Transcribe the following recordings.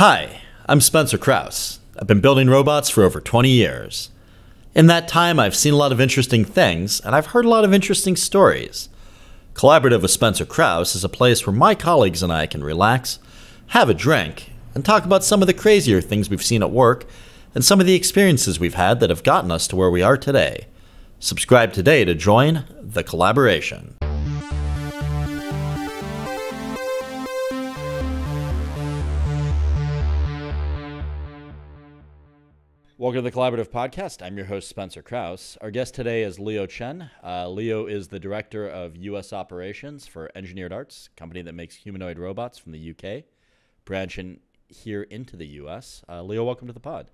Hi, I'm Spencer Krause. I've been building robots for over 20 years. In that time, I've seen a lot of interesting things, and I've heard a lot of interesting stories. Collaborative with Spencer Krause is a place where my colleagues and I can relax, have a drink, and talk about some of the crazier things we've seen at work and some of the experiences we've had that have gotten us to where we are today. Subscribe today to join the collaboration. Welcome to the Collaborative Podcast. I'm your host, Spencer Krause. Our guest today is Leo Chen. Uh, Leo is the Director of U.S. Operations for Engineered Arts, a company that makes humanoid robots from the UK, branching here into the U.S. Uh, Leo, welcome to the pod.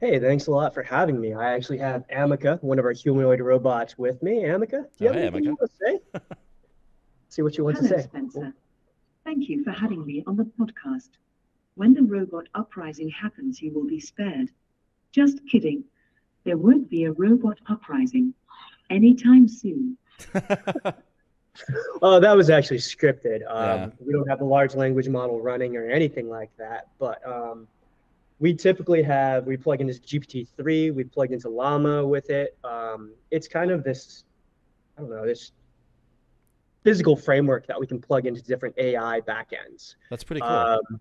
Hey, thanks a lot for having me. I actually have Ameca, one of our humanoid robots, with me. Ameca, do you Oh, have hey, anything you Ameca. want to say? See what you want Hello, to say. Spencer. Thank you for having me on the podcast. When the robot uprising happens, you will be spared. Just kidding. There won't be a robot uprising anytime soon. Oh, that was actually scripted. Um, Yeah. We don't have a large language model running or anything like that. But um, we typically have, we plug into GPT-3, we plug into Llama with it. Um, it's kind of this, I don't know, this physical framework that we can plug into different AI backends. That's pretty cool. Um,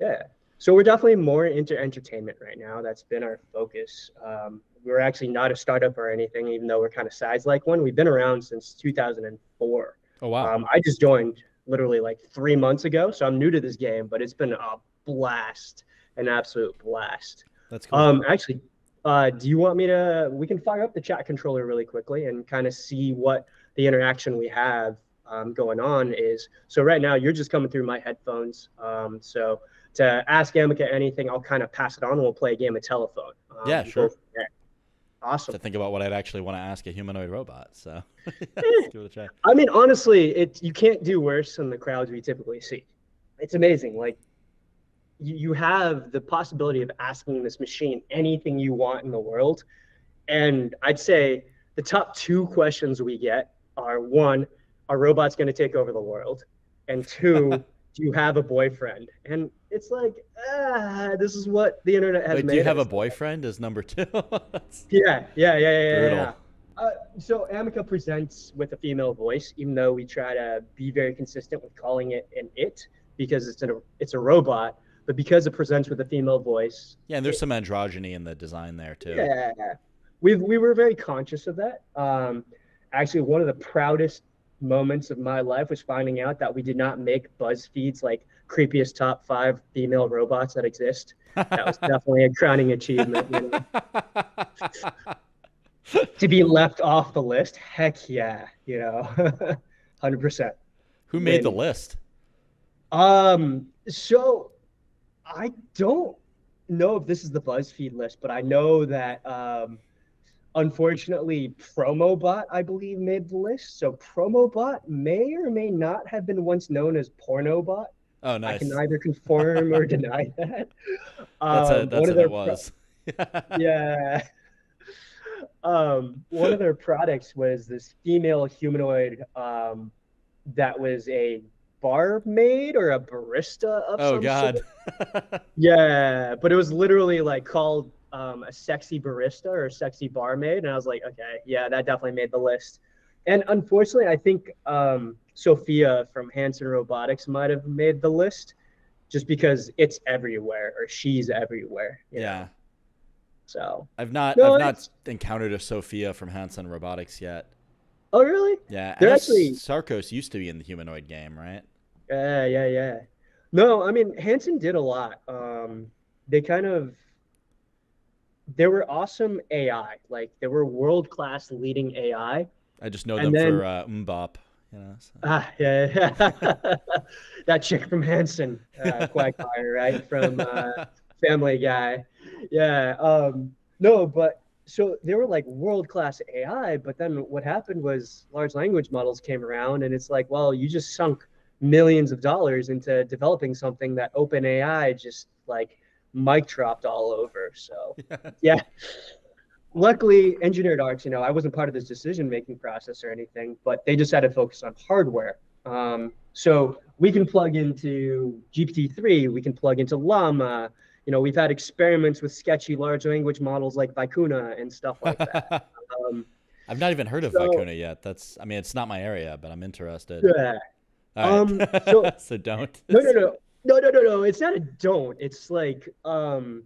yeah. So we're definitely more into entertainment right now. That's been our focus. Um, we're actually not a startup or anything, even though we're kind of sized like one. We've been around since 2004. oh, wow. Um, I just joined literally like three months ago, so I'm new to this game, but it's been a blast, an absolute blast. That's cool. Um, actually, uh, do you want me to? We can fire up the chat controller really quickly and kind of see what the interaction we have um, going on is. So right now, you're just coming through my headphones. Um, so to ask Ameca anything, I'll kind of pass it on and we'll play a game of telephone. Um, Yeah, sure. Awesome. to think about what I'd actually want to ask a humanoid robot. So let's give it a try. I mean, honestly, it you can't do worse than the crowds we typically see. It's amazing. Like you, you have the possibility of asking this machine anything you want in the world. And I'd say the top two questions we get are one, are robots going to take over the world? And two, do you have a boyfriend? And it's like, ah, this is what the internet has Wait, made. do you have a boyfriend Is number two? Yeah, yeah, yeah, yeah, yeah. brutal. yeah. Uh, so Ameca presents with a female voice, even though we try to be very consistent with calling it an it because it's a it's a robot, but because it presents with a female voice, Yeah, and there's some androgyny in the design there too. yeah, we we were very conscious of that. Um, actually, one of the proudest moments of my life was finding out that we did not make BuzzFeed's like creepiest top five female robots that exist. That was definitely a crowning achievement. You know? to be left off the list, heck yeah, you know, hundred percent. Who made the list? Um, so I don't know if this is the BuzzFeed list, but I know that um, unfortunately, Promobot, I believe, made the list. So Promobot may or may not have been once known as Pornobot. Oh, nice. I can neither confirm or deny that. That's a, Um, that's one of what it pro- was. yeah. Um, one of their products was this female humanoid um, that was a barmaid or a barista of oh some God. sort. Yeah, but it was literally like called um, a sexy barista or a sexy barmaid, and I was like, okay, yeah, that definitely made the list. And unfortunately, I think um, Sophia from Hanson Robotics might have made the list, just because it's everywhere or she's everywhere. you know? yeah. So. I've not No, I've not encountered a Sophia from Hanson Robotics yet. Oh really? Yeah. They're actually- Sarcos used to be in the humanoid game, right? Yeah, yeah, yeah. No, I mean Hanson did a lot. Um, they kind of they were awesome AI. Like they were world class leading AI. I just know And them then- for uh, Mbop. You know, so. Ah, yeah, yeah. that chick from Hanson, uh, Quagmire, right from uh, Family Guy. Yeah. Um, no, but so they were like world class AI, but then what happened was large language models came around, and it's like, well, you just sunk millions of dollars into developing something that OpenAI just like mic dropped all over. So yeah. Luckily, engineered arts, you know, I wasn't part of this decision making process or anything, but they just had to focus on hardware. Um, so we can plug into GPT-3, we can plug into Llama. You know, we've had experiments with sketchy large language models like Vicuna and stuff like that. um, I've not even heard of so, Vicuna yet. That's, I mean, it's not my area, but I'm interested. Yeah. Um, so, so don't. No, no, no, no, no, no, no. It's not a don't. It's like um,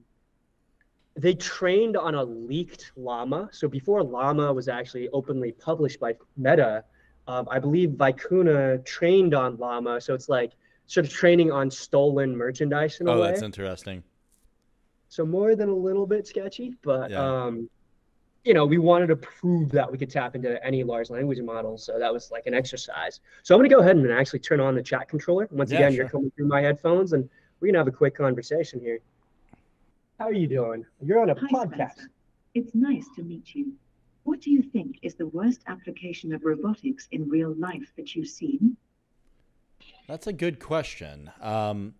they trained on a leaked llama. So before llama was actually openly published by Meta, um, I believe Vicuna trained on llama. So it's like sort of training on stolen merchandise in a oh, way. that's interesting. So more than a little bit sketchy, but yeah. um, you know, we wanted to prove that we could tap into any large language model. So that was like an exercise. So I'm going to go ahead and actually turn on the chat controller. Once yeah, again, sure. you're coming through my headphones and we're going to have a quick conversation here. How are you doing? You're on a Hi, podcast. Spencer. It's nice to meet you. What do you think is the worst application of robotics in real life that you've seen? That's a good question. Um,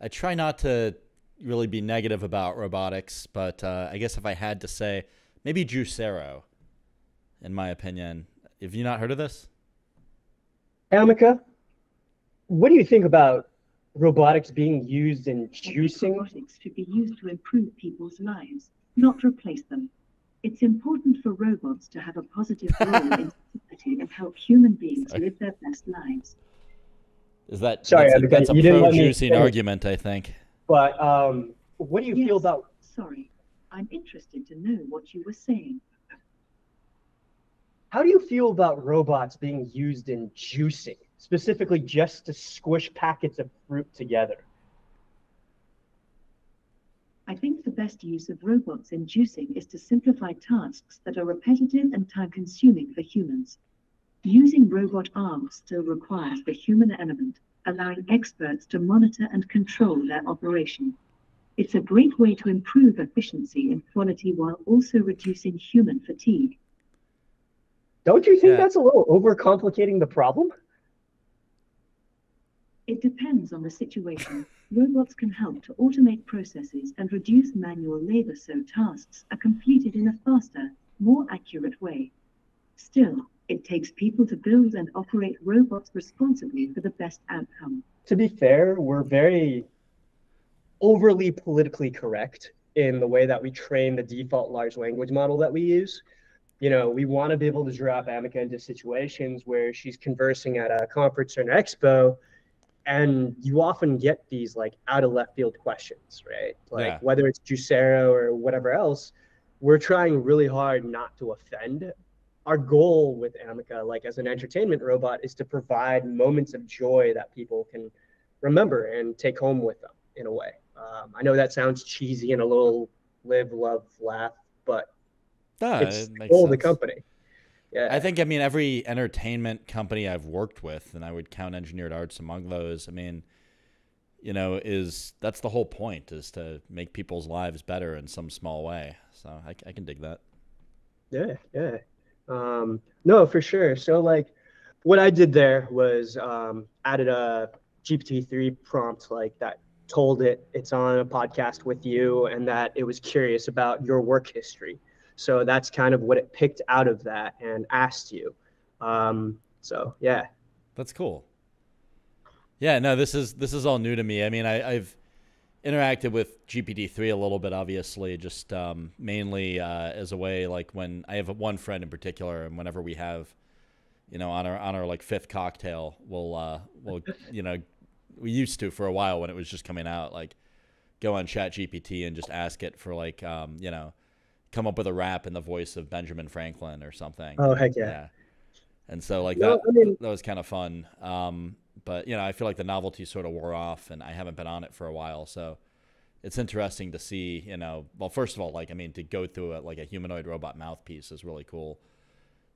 I try not to really be negative about robotics, but uh, I guess if I had to say, maybe Juicero, in my opinion. Have you not heard of this? Ameca, what do you think about robotics being used in juicing? Robotics should be used to improve people's lives, not replace them. It's important for robots to have a positive role in society and help human beings Sorry. live their best lives. Is that Sorry, that's, a, that's a pro-juicing argument, I think. But um, what do you yes, feel about? Sorry, I'm interested to know what you were saying. How do you feel about robots being used in juicing? specifically just to squish packets of fruit together? I think the best use of robots in juicing is to simplify tasks that are repetitive and time consuming for humans. Using robot arms still requires the human element, allowing experts to monitor and control their operation. It's a great way to improve efficiency and quality while also reducing human fatigue. Don't you think yeah. that's a little overcomplicating the problem? It depends on the situation. Robots can help to automate processes and reduce manual labor so tasks are completed in a faster, more accurate way. Still, it takes people to build and operate robots responsibly for the best outcome. To be fair, we're very overly politically correct in the way that we train the default large language model that we use. You know, we want to be able to drop Ameca into situations where she's conversing at a conference or an expo and you often get these like out of left field questions, right? Like yeah. whether it's Juicero or whatever else, we're trying really hard not to offend. Our goal with Ameca, like as an entertainment robot, is to provide moments of joy that people can remember and take home with them in a way. Um, I know that sounds cheesy and a little live, love, laugh, but ah, it's it the goal of the company. Yeah. I think I mean every entertainment company I've worked with, and I would count Engineered Arts among those. I mean, you know, is that's the whole point is to make people's lives better in some small way. So I, I can dig that. Yeah, yeah. Um, no, for sure. So like, what I did there was um, added a GPT-3 prompt like that told it it's on a podcast with you and that it was curious about your work history so that's kind of what it picked out of that and asked you. Um, so yeah, that's cool. Yeah, no, this is this is all new to me. I mean, I, have interacted with GPT three a little bit, obviously, just um, mainly uh, as a way like when I have one friend in particular, and whenever we have, you know, on our on our like fifth cocktail, we'll uh, we'll you know, we used to for a while when it was just coming out, like go on Chat GPT and just ask it for like um, you know come up with a rap in the voice of Benjamin Franklin or something. Oh heck yeah! yeah. And so like that I mean, that was kind of fun. Um, but you know, I feel like the novelty sort of wore off, and I haven't been on it for a while, so it's interesting to see. You know, well, first of all, like I mean, to go through it like a humanoid robot mouthpiece is really cool.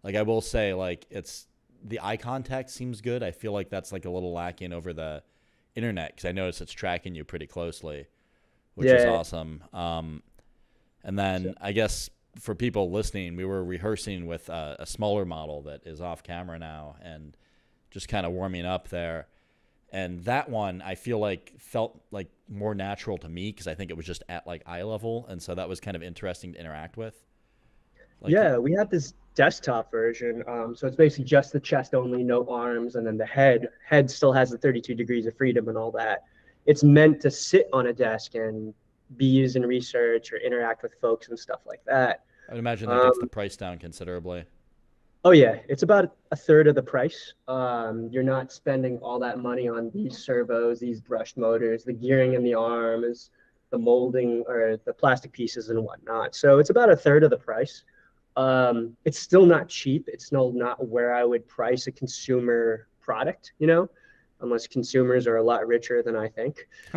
Like I will say, like it's the eye contact seems good. I feel like that's like a little lacking over the internet because I notice it's tracking you pretty closely, which yeah. is awesome. Um, and then I guess for people listening, we were rehearsing with a, a smaller model that is off camera now and just kind of warming up there. And that one I feel like felt like more natural to me because I think it was just at like eye level, and so that was kind of interesting to interact with. Like, yeah, we had this desktop version. Um, so it's basically just the chest only, no arms, and then the head. Head still has the 32 degrees of freedom and all that. It's meant to sit on a desk and be used in research or interact with folks and stuff like that. I'd imagine that gets the price down considerably. Oh yeah, it's about a third of the price. Um, you're not spending all that money on these servos, these brushed motors, the gearing in the arms, the molding or the plastic pieces and whatnot. So it's about a third of the price. Um, it's still not cheap. It's still not where I would price a consumer product, you know, unless consumers are a lot richer than I think.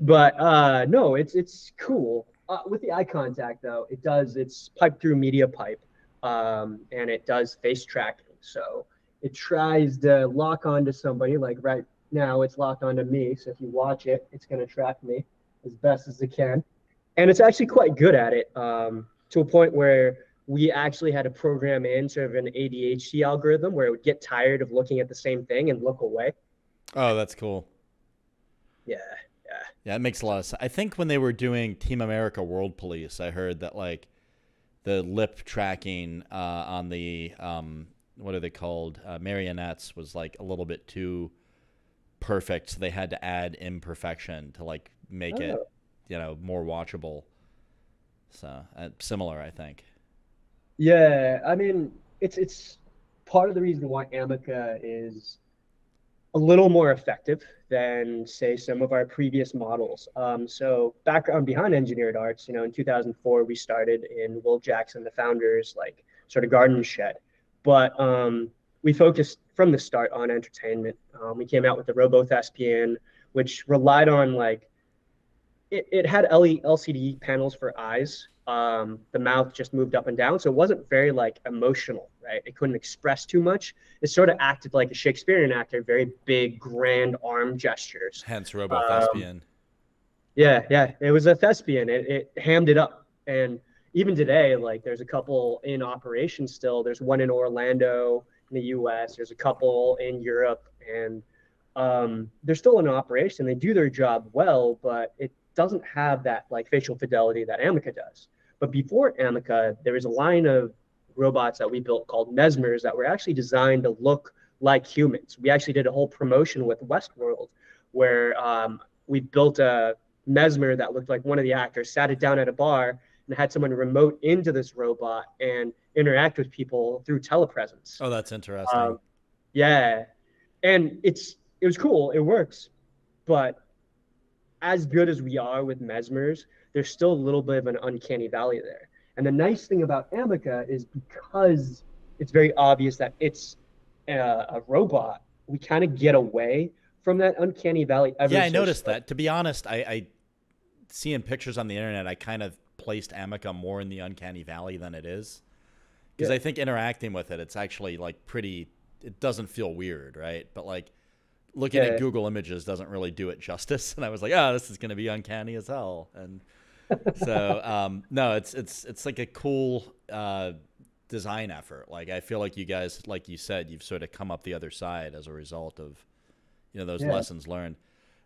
but uh, no, it's it's cool. Uh, with the eye contact though, it does. It's pipe through MediaPipe um, and it does face tracking. So it tries to lock onto somebody. Like right now, it's locked onto me. So if you watch it, it's going to track me as best as it can, and it's actually quite good at it um, to a point where we actually had to program in sort of an ADHD algorithm where it would get tired of looking at the same thing and look away. Oh, that's cool. Yeah, yeah. Yeah, it makes a lot of sense. I think when they were doing Team America World Police, I heard that like the lip tracking uh, on the um, what are they called uh, marionettes was like a little bit too perfect so they had to add imperfection to like make oh. it you know more watchable so uh, similar i think yeah i mean it's it's part of the reason why ameca is a little more effective than say some of our previous models. Um, so background behind engineered arts, you know, in 2004 we started in Will Jackson, the founders, like sort of garden shed, but um, we focused from the start on entertainment. Um, we came out with the Robo Thespian, which relied on like it, it had LCD panels for eyes. Um, the mouth just moved up and down, so it wasn't very like emotional right? It couldn't express too much. It sort of acted like a Shakespearean actor, very big, grand arm gestures. Hence, Robo Thespian. Um, yeah, yeah, it was a thespian. It, it hammed it up, and even today, like there's a couple in operation still. There's one in Orlando in the U.S. There's a couple in Europe, and um, they're still in operation. They do their job well, but it doesn't have that like facial fidelity that Ameca does. But before Ameca, there was a line of robots that we built called Mesmers that were actually designed to look like humans. We actually did a whole promotion with Westworld where um, we built a Mesmer that looked like one of the actors, sat it down at a bar, and had someone remote into this robot and interact with people through telepresence. Oh, that's interesting. Um, yeah, and it's it was cool. It works, but as good as we are with Mesmers, there's still a little bit of an uncanny valley there. And the nice thing about Ameca is because it's very obvious that it's a, a robot, we kind of get away from that uncanny valley. yeah, I noticed that. To be honest, I, I seeing pictures on the internet, I kind of placed Ameca more in the uncanny valley than it is, because yeah. I think interacting with it, it's actually like pretty. It doesn't feel weird, right? But like looking yeah. at Google Images doesn't really do it justice. And I was like, oh, this is going to be uncanny as hell. And so um, no, it's it's it's like a cool uh, design effort. Like I feel like you guys, like you said, you've sort of come up the other side as a result of you know those yeah. lessons learned.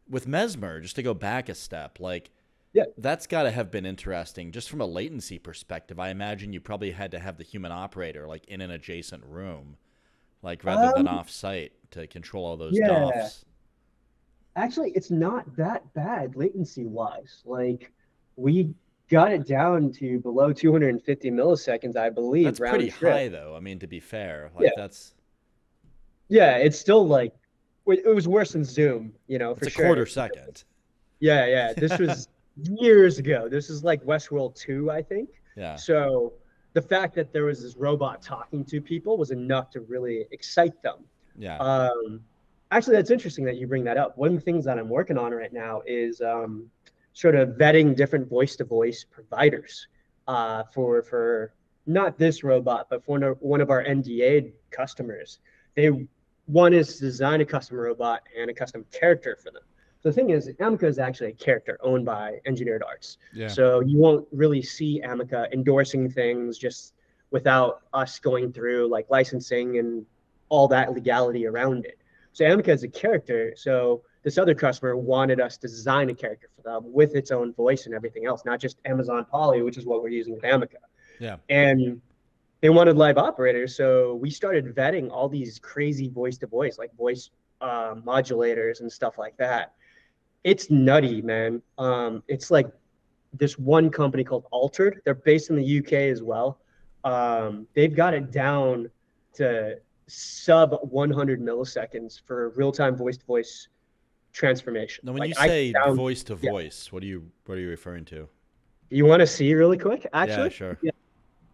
With Mesmer, just to go back a step, like yeah. that's got to have been interesting just from a latency perspective. I imagine you probably had to have the human operator like in an adjacent room, like rather um, than off site to control all those yeah. DOFs. Actually, it's not that bad latency wise. Like we got it down to below 250 milliseconds, I believe. That's pretty trip. high, though. I mean, to be fair, like yeah. that's. Yeah, it's still like it was worse than Zoom, you know, it's for a sure. quarter second. Yeah, yeah. This was years ago. This is like Westworld 2, I think. Yeah. So the fact that there was this robot talking to people was enough to really excite them. Yeah. Um, actually, that's interesting that you bring that up. One of the things that I'm working on right now is um, sort of vetting different voice to voice providers uh, for for not this robot, but for one of our NDA customers. They one is to design a custom robot and a custom character for them. The thing is, Ameca is actually a character owned by Engineered Arts. Yeah. So you won't really see Ameca endorsing things just without us going through like licensing and all that legality around it. So Ameca is a character. So this other customer wanted us to design a character for them with its own voice and everything else, not just Amazon Polly, which is what we're using with Ameca. Yeah. And they wanted live operators, so we started vetting all these crazy voice to voice, like voice uh, modulators and stuff like that. It's nutty, man. Um, it's like this one company called Altered. They're based in the UK as well. Um, they've got it down to sub 100 milliseconds for real time voice to voice transformation. Now, when Like, you say sound- voice to yeah. voice, what are you what are you referring to? you want to see really quick? Actually, yeah, sure.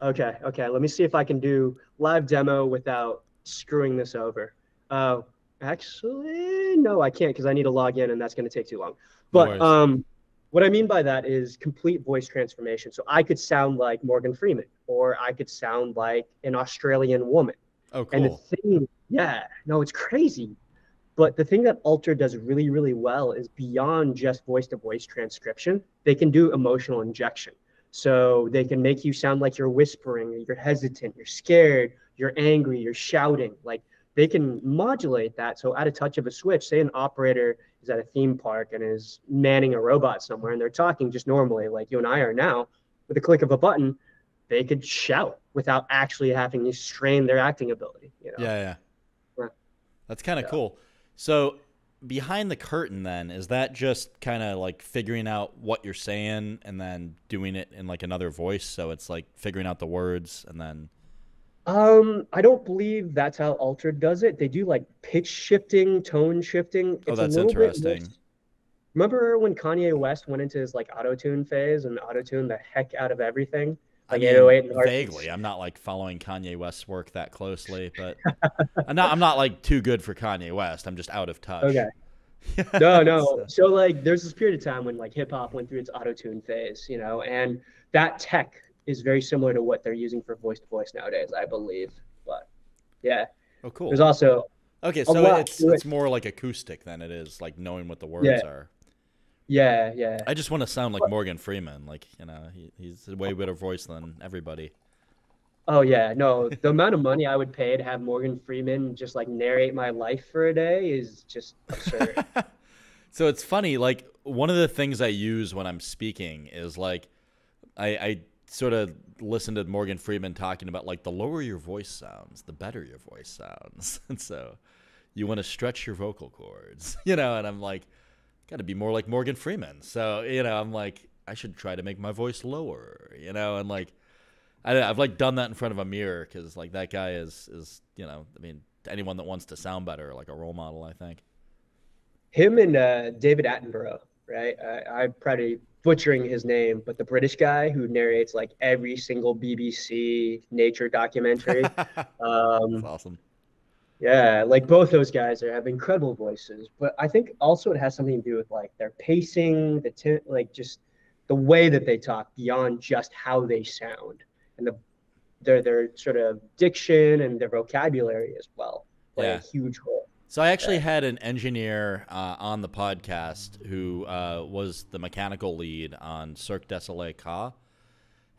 Okay, okay. Let me see if I can do live demo without screwing this over. Uh, actually, no, I can't because I need to log in and that's going to take too long. But worries. um, what I mean by that is complete voice transformation. So I could sound like Morgan Freeman, or I could sound like an Australian woman. Oh, cool. And the thing, yeah, no, it's crazy. But the thing that Alter does really, really well is beyond just voice to voice transcription, they can do emotional injection. So they can make you sound like you're whispering, you're hesitant, you're scared, you're angry, you're shouting. Like they can modulate that. So at a touch of a switch, say an operator is at a theme park and is manning a robot somewhere and they're talking just normally, like you and I are now, with a click of a button, they could shout without actually having to strain their acting ability. You know? Yeah, yeah. Yeah. That's kind of Yeah. cool. So behind the curtain then is that just kind of like figuring out what you're saying and then doing it in like another voice so it's like figuring out the words and then Um, I don't believe that's how Altered does it. They do like pitch shifting, tone shifting. Oh, It's a that's little bit more- interesting. Remember when Kanye West went into his like auto-tune phase and auto-tuned the heck out of everything? I mean, 808 and vaguely. I'm not like following Kanye West's work that closely, but I'm not I'm not like too good for Kanye West. I'm just out of touch. Okay. No, no. So- like there's this period of time when like hip hop went through its auto-tune phase, you know, and that tech is very similar to what they're using for voice to voice nowadays, I believe. But yeah. Oh, cool. There's also Okay, so it's it. it's more like acoustic than it is like knowing what the words Yeah. are. yeah, yeah. I just want to sound like Morgan Freeman. Like you know, he, he's a way better voice than everybody. Oh yeah, no. The amount of money I would pay to have Morgan Freeman just like narrate my life for a day is just absurd. so it's funny. Like one of the things I use when I'm speaking is like, I, I sort of listen to Morgan Freeman talking about like the lower your voice sounds, the better your voice sounds, and so you want to stretch your vocal cords, you know. And I'm like, got to be more like Morgan Freeman. So you know, I'm like, I should try to make my voice lower, you know, and like. I, I've like done that in front of a mirror because like that guy is is you know I mean anyone that wants to sound better like a role model I think. Him and uh, David Attenborough, right? I, I'm probably butchering his name, but the British guy who narrates like every single BBC nature documentary. Um, awesome. yeah, like both those guys are have incredible voices, but I think also it has something to do with like their pacing, the t- like just the way that they talk beyond just how they sound and the their their sort of diction and their vocabulary as well play Yeah. a huge role. So I actually had an engineer uh, on the podcast who uh, was the mechanical lead on Cirque du Soleil Ka.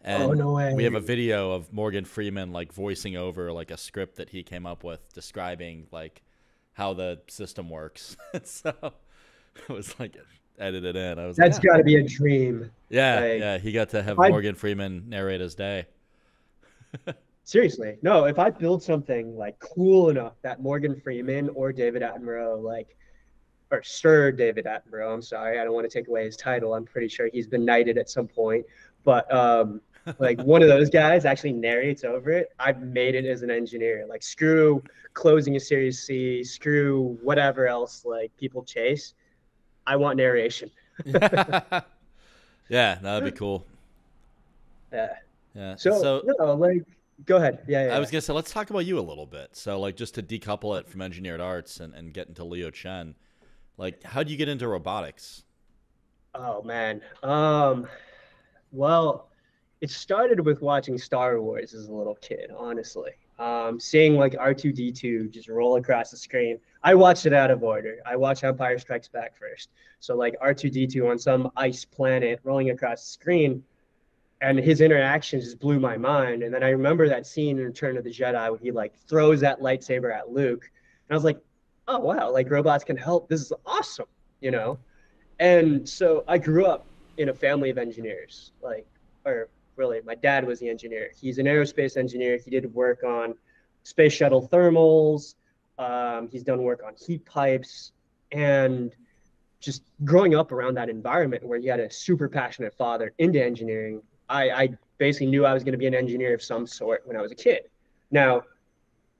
And Oh, no way. We have a video of Morgan Freeman like voicing over like a script that he came up with describing like how the system works. so it was like edited in. I was That's like, got to be a dream. yeah, like- yeah. He got to have I- Morgan Freeman narrate his day. Seriously, no. If I build something like cool enough that Morgan Freeman or David Attenborough, like, or Sir David Attenborough, I'm sorry, I don't want to take away his title. I'm pretty sure he's been knighted at some point, but um, like one of those guys actually narrates over it. I've made it as an engineer. Like, screw closing a Series C, screw whatever else like people chase. I want narration. yeah, that'd be cool. Yeah. Yeah. So, so no, like, go ahead. Yeah, yeah. I was gonna say, let's talk about you a little bit. So, like, just to decouple it from engineered arts and, and get into Leo Chen, like, how do you get into robotics? Oh man. Um well, it started with watching Star Wars as a little kid, honestly. Um seeing like R2D2 just roll across the screen. I watched it out of order. I watched Empire Strikes Back first. So like R2D2 on some ice planet rolling across the screen and his interactions just blew my mind. And then I remember that scene in Return of the Jedi when he like throws that lightsaber at Luke. And I was like, "Oh wow, like robots can help. This is awesome." You know? And so I grew up in a family of engineers, like, or really. My dad was the engineer. He's an aerospace engineer. He did work on space shuttle thermals. Um, he's done work on heat pipes, and just growing up around that environment where you had a super passionate father into engineering, I, I basically knew I was going to be an engineer of some sort when I was a kid. Now,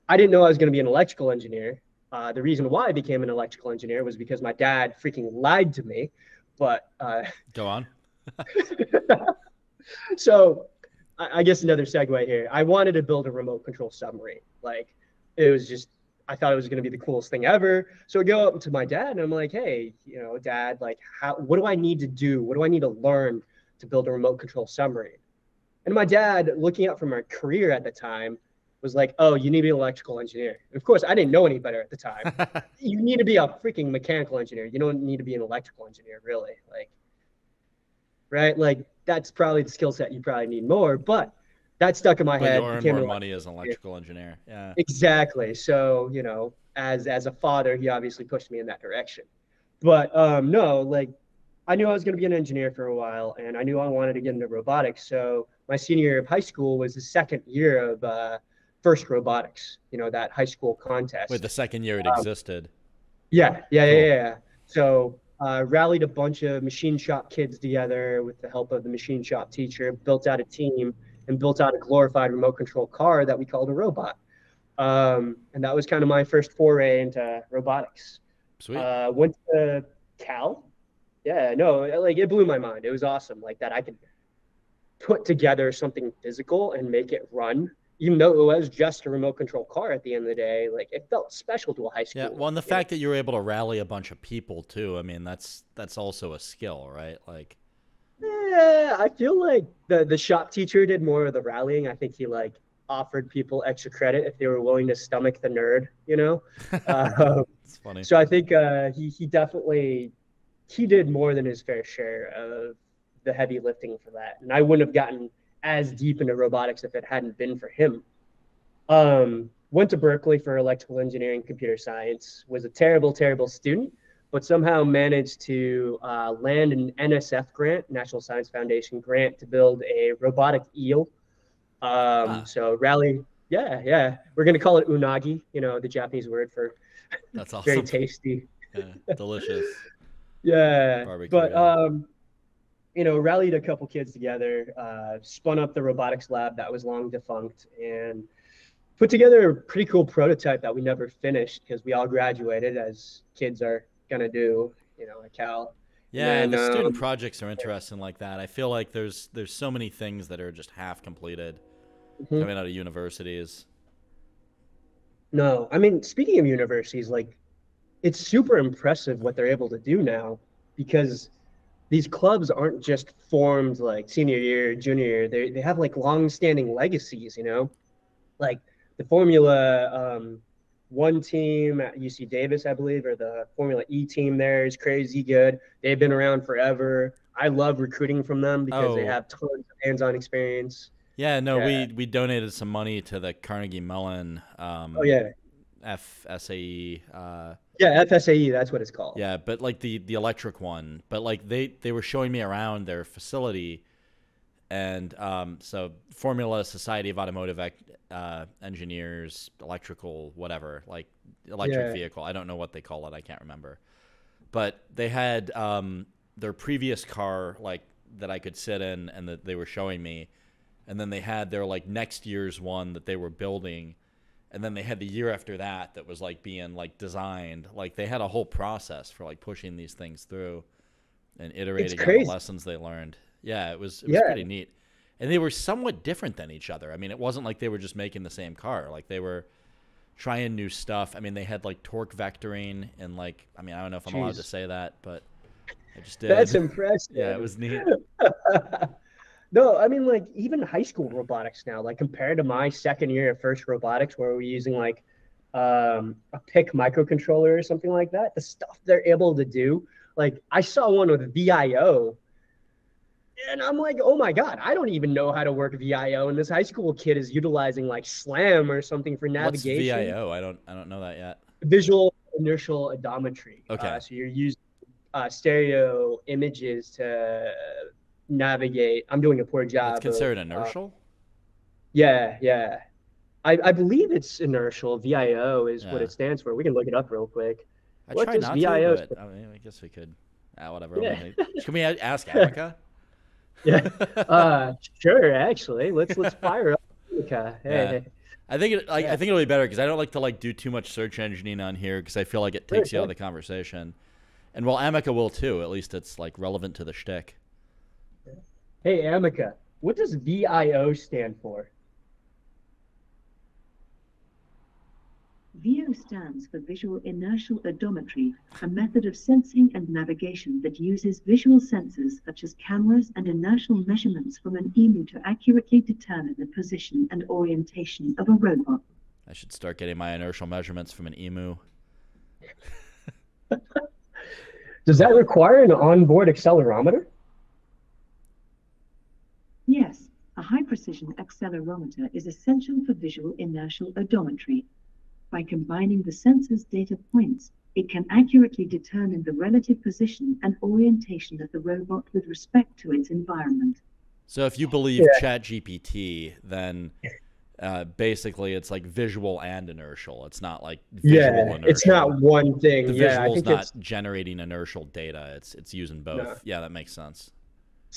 I didn't know I was going to be an electrical engineer. Uh, the reason why I became an electrical engineer was because my dad freaking lied to me. But uh, go on. so, I, I guess another segue here. I wanted to build a remote control submarine. Like, it was just I thought it was going to be the coolest thing ever. So I go up to my dad and I'm like, hey, you know, dad, like, how, what do I need to do? What do I need to learn to build a remote control submarine? And my dad, looking out from my career at the time, was like, oh, you need to be an electrical engineer. And of course, I didn't know any better at the time. you need to be a freaking mechanical engineer. You don't need to be an electrical engineer, really. Like, right? Like, that's probably the skill set you probably need more. But that stuck in my but head. You earn more money as an electrical engineer. Yeah. Exactly. So you know, as as a father, he obviously pushed me in that direction. But um, no, like I knew I was going to be an engineer for a while, and I knew I wanted to get into robotics. So my senior year of high school was the second year of uh, FIRST robotics. You know that high school contest. Wait, the second year it um, existed. Yeah, yeah, yeah, yeah. So uh, rallied a bunch of machine shop kids together with the help of the machine shop teacher, built out a team and built out a glorified remote control car that we called a robot. Um, and that was kind of my first foray into robotics. Sweet. Uh, went to Cal. Yeah, no, like it blew my mind. It was awesome. Like that I could put together something physical and make it run even though it was just a remote control car at the end of the day, like it felt special to a high school. Yeah, well, and the fact that you were able to rally a bunch of people too, I mean, that's that's also a skill, right? Like, yeah, I feel like the the shop teacher did more of the rallying. I think he like offered people extra credit if they were willing to stomach the nerd, you know. um, it's funny. So I think uh, he he definitely he did more than his fair share of the heavy lifting for that, and I wouldn't have gotten as deep into robotics if it hadn't been for him. Um, went to Berkeley for electrical engineering, computer science. Was a terrible, terrible student but somehow managed to uh, land an NSF grant, National Science Foundation grant, to build a robotic eel. Um, ah. So rally, yeah, yeah, we're gonna call it unagi. You know, the Japanese word for that's awesome. very tasty, yeah, delicious. Yeah, Barbecue, but um, you know, rallied a couple kids together, uh, spun up the robotics lab that was long defunct, and put together a pretty cool prototype that we never finished because we all graduated as kids are gonna do, you know, at Cal. Yeah, and, the um, student projects are interesting like that. I feel like there's there's so many things that are just half completed mm-hmm. coming out of universities. No, I mean, speaking of universities, like it's super impressive what they're able to do now because these clubs aren't just formed like senior year, junior year. They they have like long-standing legacies, you know, like the Formula um, one team at UC Davis, I believe, or the Formula E team there is crazy good. They've been around forever. I love recruiting from them because oh. they have tons of hands-on experience. Yeah, no, yeah. we we donated some money to the Carnegie Mellon. Um, oh yeah. FSAE. Uh, yeah, FSAE. That's what it's called. Yeah, but like the the electric one. But like they they were showing me around their facility, and um, so Formula Society of Automotive uh, engineers, electrical, whatever, like electric yeah. vehicle. I don't know what they call it. I can't remember. But they had um, their previous car, like that I could sit in, and that they were showing me, and then they had their like next year's one that they were building, and then they had the year after that that was like being like designed. Like they had a whole process for like pushing these things through, and iterating on the lessons they learned. Yeah, it was it was yeah. pretty neat and they were somewhat different than each other. I mean, it wasn't like they were just making the same car. Like they were trying new stuff. I mean, they had like torque vectoring and like I mean, I don't know if I'm Jeez. allowed to say that, but I just did. That's impressive. Yeah, it was neat. no, I mean like even high school robotics now, like compared to my second year of FIRST robotics where we're using like um, a PIC microcontroller or something like that, the stuff they're able to do. Like I saw one with VIO and I'm like, oh my god, I don't even know how to work VIO, and this high school kid is utilizing like SLAM or something for navigation. What's VIO? I don't, I don't know that yet. Visual inertial odometry. Okay. Uh, so you're using uh, stereo images to navigate. I'm doing a poor job. It's considered of, uh, inertial. yeah, yeah. I, I believe it's inertial. VIO is what it stands for. We can look it up real quick. I what try not VIO to, but I, mean, I guess we could. Ah, whatever. Yeah. Can we ask Ameca? Yeah. Uh, sure. Actually, let's let's fire up. Ameca. Hey, Yeah. hey. I think it. Like, Yeah. I think it'll be better because I don't like to like do too much search engineering on here because I feel like it takes you out of the conversation. And while Ameca will too, at least it's like relevant to the shtick. Hey, Ameca. What does VIO stand for? VIO stands for Visual Inertial Odometry, a method of sensing and navigation that uses visual sensors such as cameras and inertial measurements from an EMU to accurately determine the position and orientation of a robot. I should start getting my inertial measurements from an emu. Does that require an onboard accelerometer? Yes, a high precision accelerometer is essential for visual inertial odometry. By combining the sensor's data points, it can accurately determine the relative position and orientation of the robot with respect to its environment. So if you believe Yeah. ChatGPT, then uh, basically it's like visual and inertial. It's not like visual Yeah, inertial. it's not one thing. the yeah, I visual's think not it's generating inertial data. It's it's using both. No. Yeah, that makes sense.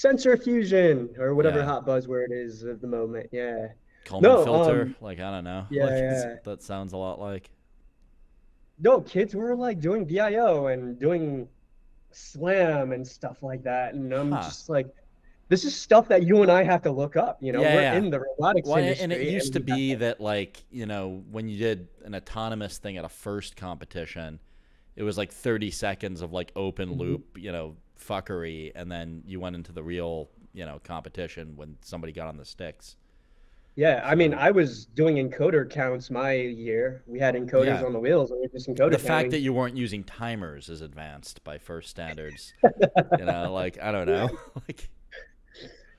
Sensor fusion or whatever Yeah. hot buzzword is of the moment. Yeah. Kalman No, filter, um, like I don't know. yeah, Like, yeah. that sounds a lot like. No, kids were like doing VIO and doing slam and stuff like that, and I'm Huh. just like, this is stuff that you and I have to look up. You know, Yeah, we're yeah. in the robotics Well, and- industry. and it used to be that like you know when you did an autonomous thing at a first competition, it was like 30 seconds of like open Mhm. loop, you know, fuckery, and then you went into the real you know competition when somebody got on the sticks. Yeah, I mean, I was doing encoder counts my year. We had encoders Yeah. on the wheels, and we just encoder the fact that you weren't using timers is advanced by first standards. you know, like I don't know, like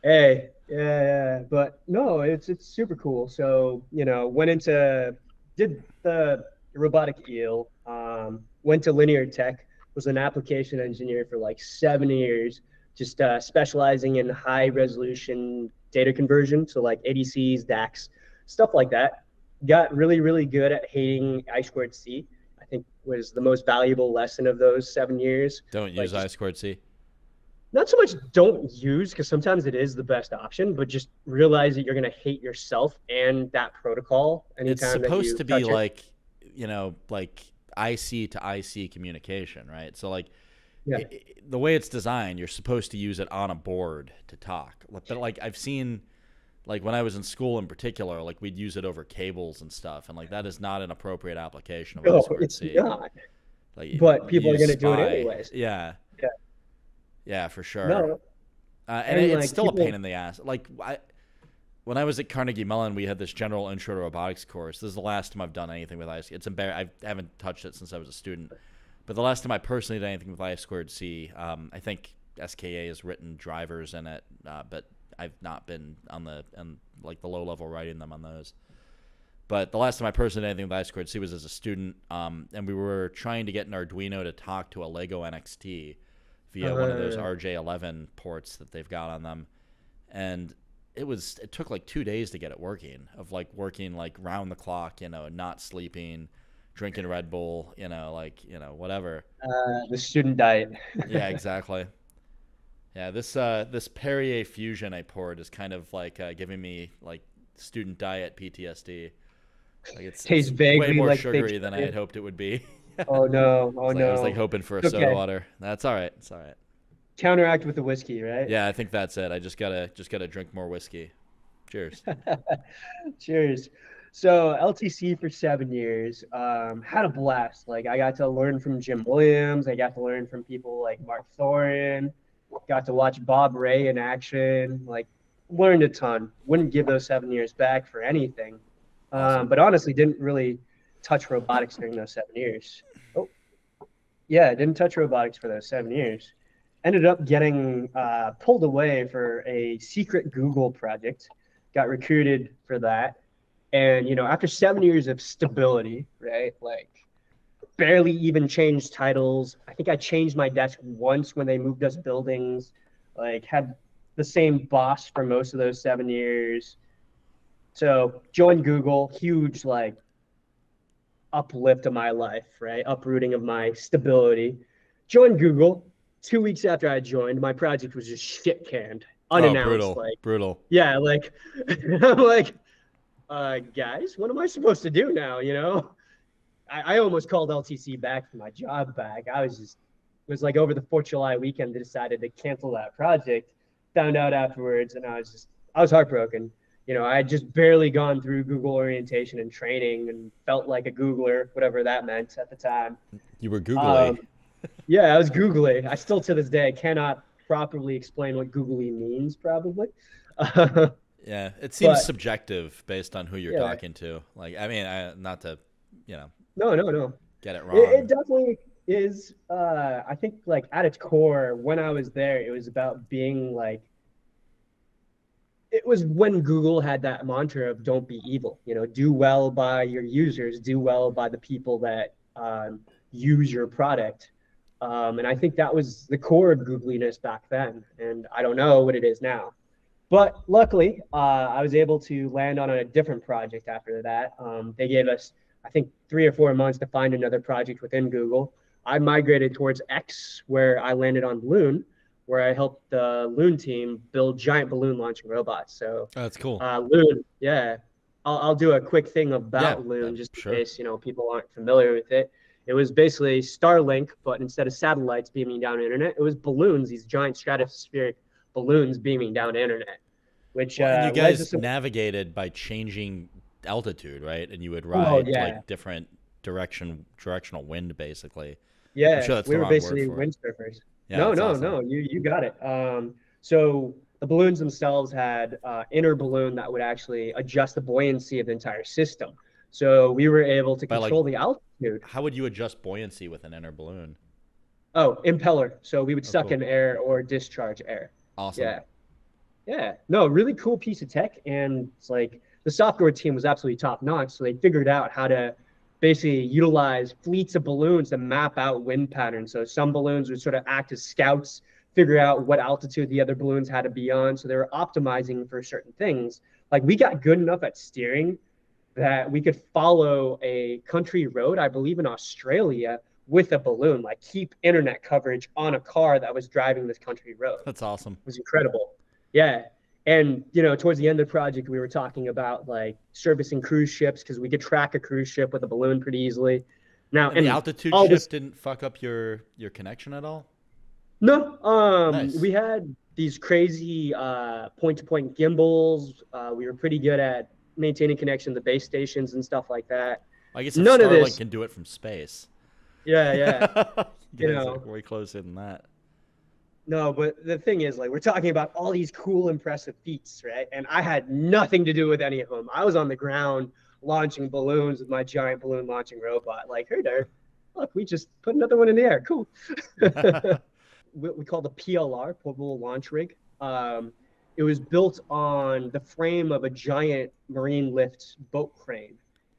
Hey, yeah, yeah, but no, it's it's super cool. So you know, went into did the robotic eel, um, went to Linear Tech, was an application engineer for like seven years, just uh, specializing in high resolution data conversion, so like ADCs, DACs, stuff like that. Got really, really good at hating I squared C. I think was the most valuable lesson of those seven years. don't Like, use I squared C. not so much don't use because sometimes it is the best option, but just realize that you're gonna hate yourself and that protocol anytime It's that supposed to be it. like you know like IC to IC communication, right? So like Yeah. i- i- the way it's designed, you're supposed to use it on a board to talk. But like I've seen, like when I was in school in particular, like we'd use it over cables and stuff, and like that is not an appropriate application of No, it's not. Like, but you people are gonna do it anyways. Yeah. Yeah. Yeah, for sure. No, Uh, and, And, it- it's like, still a pain in the ass. Like I, when I was at Carnegie Mellon, we had this general intro to robotics course. This is the last time I've done anything with IC. It's embar- I haven't touched it since I was a student. But the last time I personally did anything with I squared C, um, I think SKA has written drivers in it, uh, but I've not been on the on like the low level writing them on those. But the last time I personally did anything with I squared C was as a student, um, and we were trying to get an Arduino to talk to a Lego NXT via one of those Uh. RJ11 ports that they've got on them, and it was it took like two days to get it working. Of like working like round the clock, you know, not sleeping, drinking Red Bull, you know, like you know whatever. uh, the student diet. Yeah, exactly. Yeah, this uh, this Perrier Fusion I poured is kind of like uh, giving me like student diet PTSD. Like it's, Tastes it's way more like sugary than I had hoped it would be. oh no, oh It's like- no. I was like hoping for a It's soda water. That's all right. It's all right. Counteract with the whiskey, right? Yeah, I think that's it. I just gotta just gotta drink more whiskey. Cheers. Cheers. So LTC for seven years, um, had a blast. Like I got to learn from Jim Williams. I got to learn from people like Mark Thoren. Got to watch Bob Reay in action. Like learned a ton. Wouldn't give those seven years back for anything. Um, but honestly, didn't really touch robotics during those seven years. Oh, yeah, didn't touch robotics for those seven years. Ended up getting uh, pulled away for a secret Google project. Got recruited for that, and you know, after seven years of stability, right? Like, barely even changed titles. I think I changed my desk once when they moved us buildings. Like, had the same boss for most of those seven years. So joined Google, huge like uplift of my life, right? Uprooting of my stability. Joined Google. Two weeks after I joined, my project was just shit canned, unannounced. oh, brutal, Like, brutal. yeah, like I'm like, uh, guys, what am I supposed to do now? You know, I, I almost called LTC back for my job back. I was just it was like over the Fourth of July weekend, they decided to cancel that project. Found out afterwards, and I was just I was heartbroken. You know, I had just barely gone through Google orientation and training, and felt like a Googler, whatever that meant at the time. You were googly. Um, yeah, I was googly. I still to this day cannot properly explain what googly means. Probably. yeah, it seems but- subjective based on who you're Yeah. talking to. Like, I mean, I, not to, you know, no, no, no. get it wrong. It, it definitely is. Uh, I think like at its core, when I was there, it was about being like. It was when Google had that mantra of "Don't be evil." You know, do well by your users, do well by the people that um, use your product. Um, and I think that was the core of Googliness back then. And I don't know what it is now. But luckily, uh, I was able to land on a different project after that. Um, they gave us, I think, three or four months to find another project within Google. I migrated towards X, where I landed on Loon, where I helped the Loon team build giant balloon launching robots. So oh, that's cool. uh, Loon, yeah. I'll, I'll do a quick thing about Yeah, Loon just in sure. case you know people aren't familiar with it. It was basically Starlink, but instead of satellites beaming down internet, it was balloons, these giant stratospheric balloons beaming down internet. Which Well, uh, you guys some- navigated by changing altitude, right? And you would ride Oh, yeah. like different direction, directional wind, basically. yeah, sure we were basically for it. windsurfers. Yeah, no, no, awesome. no. You you got it. Um, so the balloons themselves had uh, inner balloon that would actually adjust the buoyancy of the entire system. So we were able to By, like- control the altitude. How would you adjust buoyancy with an inner balloon? Oh, impeller. So we would Oh, suck cool. in air or discharge air. Awesome. Yeah. Yeah. No, really cool piece of tech. And it's like the software team was absolutely top notch. So they figured out how to basically utilize fleets of balloons to map out wind patterns. So some balloons would sort of act as scouts, figure out what altitude the other balloons had to be on. So they were optimizing for certain things. Like we got good enough at steering that we could follow a country road, I believe in Australia, with a balloon, like keep internet coverage on a car that was driving this country road That's awesome. It was incredible. Yeah. And you know, towards the end of the project, we were talking about like servicing cruise ships because we could track a cruise ship with a balloon pretty easily. Now, And, and the altitude shift this- didn't fuck up your your connection at all. no, um, Nice. we had these crazy uh, point-to-point gimbals. Uh, we were pretty good at maintaining connection to base stations and stuff like that. I guess None of Starlink this- can do it from space. Yeah, yeah. you know. way closer than that. No, but the thing is, like, we're talking about all these cool, impressive feats, right? And I had nothing to do with any of them. I was on the ground launching balloons with my giant balloon launching robot. Like, hey there, look, we just put another one in the air. Cool. what we call the PLR, portable launch rig. Um, it was built on the frame of a giant marine lift boat crane.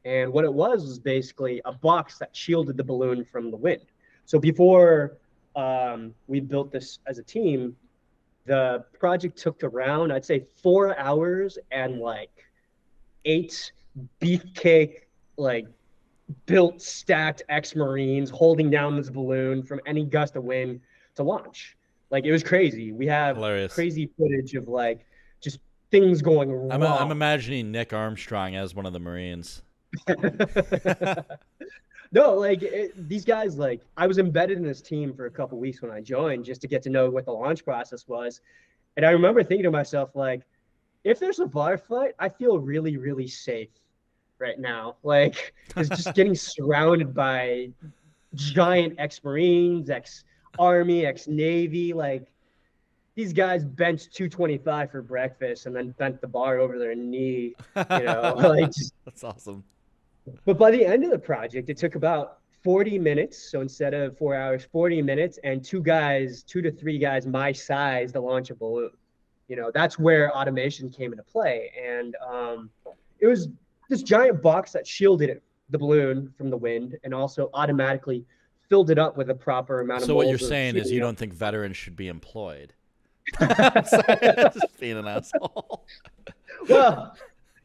And what it was was basically a box that shielded the balloon from the wind. So before um, we built this as a team, the project took around, I'd say, four hours and like eight beefcake, like built, stacked ex Marines holding down this balloon from any gust of wind to launch. Like it was crazy. We have Hilarious. crazy footage of like just things going wrong. I'm, I'm imagining Nick Armstrong as one of the Marines. no, like it, these guys, like I was embedded in this team for a couple weeks when I joined, just to get to know what the launch process was. And I remember thinking to myself, like, if there's a bar fight, I feel really, really safe right now. Like, it's just getting surrounded by giant ex-marines, ex-army, ex-navy. Like, these guys benched 225 for breakfast and then bent the bar over their knee. You know, like just That's awesome. but by the end of the project, it took about 40 minutes. So instead of four hours, 40 minutes, and two guys, two to three guys my size to launch a balloon. You know, that's where automation came into play. And um, it was this giant box that shielded it, the balloon from the wind and also automatically filled it up with a proper amount of So what you're saying is you helium. don't think veterans should be employed? Just being an asshole. well,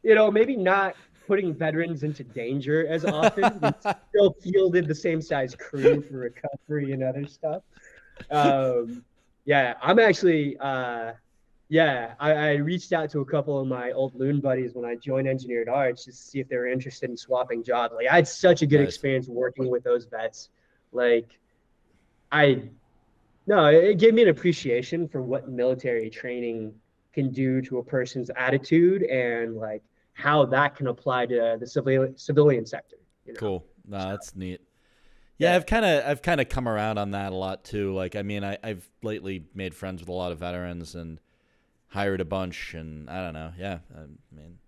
you know, maybe not putting veterans into danger as often. we still fielded the same size crew for recovery and other stuff. Um, yeah, I'm actually, uh, yeah, I, I, reached out to a couple of my old loon buddies when I joined Engineered Arts just to see if they were interested in swapping jobs. Like, I had such a good nice. experience working with those vets. Like, I, no, it gave me an appreciation for what military training can do to a person's attitude and like how that can apply to the civilian civilian sector. You know? Cool. No, that's neat. Yeah, yeah. I've kind of I've kind of come around on that a lot too. Like, I mean, I, I've lately made friends with a lot of veterans and hired a bunch, and I don't know. Yeah, I mean,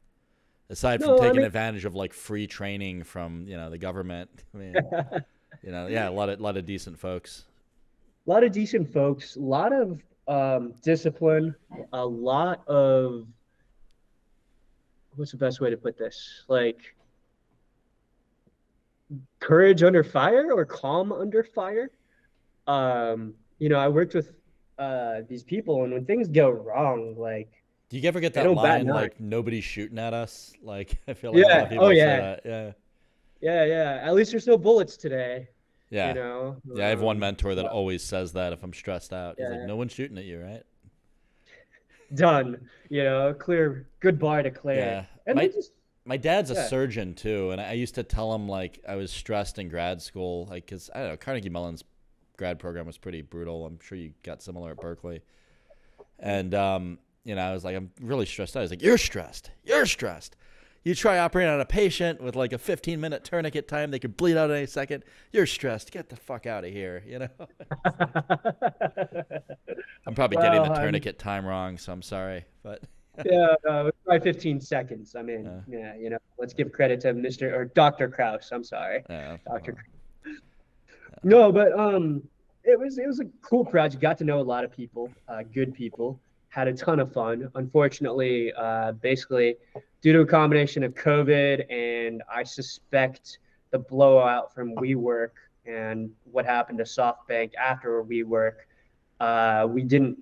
aside from no, taking I mean, advantage of like free training from you know the government, I mean, you know, yeah, a lot of lot of decent folks. A lot of decent folks. A lot of um, discipline. A lot of what's the best way to put this? Like courage under fire or calm under fire. Um, you know, I worked with uh, these people, and when things go wrong, like do you ever get that line like nobody's shooting at us? Like I feel like yeah, oh yeah, yeah, yeah, yeah. At least there's no bullets today. Yeah, you know. Yeah, I have one mentor that always says that if I'm stressed out, he's yeah. like, "No one's shooting at you, right?" Done. You know, clear. goodbye to Claire. Yeah, and my, just, my dad's yeah. a surgeon too, and I used to tell him like I was stressed in grad school, like because I don't know Carnegie Mellon's grad program was pretty brutal. I'm sure you got similar at Berkeley, and um, you know I was like I'm really stressed out. Was like you're stressed, you're stressed. You try operating on a patient with like a 15 minute tourniquet time, they could bleed out any second. You're stressed. Get the fuck out of here. You know. I'm probably well, getting the tourniquet I'm... time wrong, so I'm sorry, but yeah, uh, probably 15 seconds. I mean, uh, yeah, you know, let's give credit to Mr. or Dr. Krause. I'm sorry, Dr. No, but um, it was it was a cool project. You got to know a lot of people, uh, good people. Had a ton of fun. Unfortunately, uh, basically, due to a combination of COVID and I suspect the blowout from WeWork and what happened to SoftBank after WeWork, uh, we didn't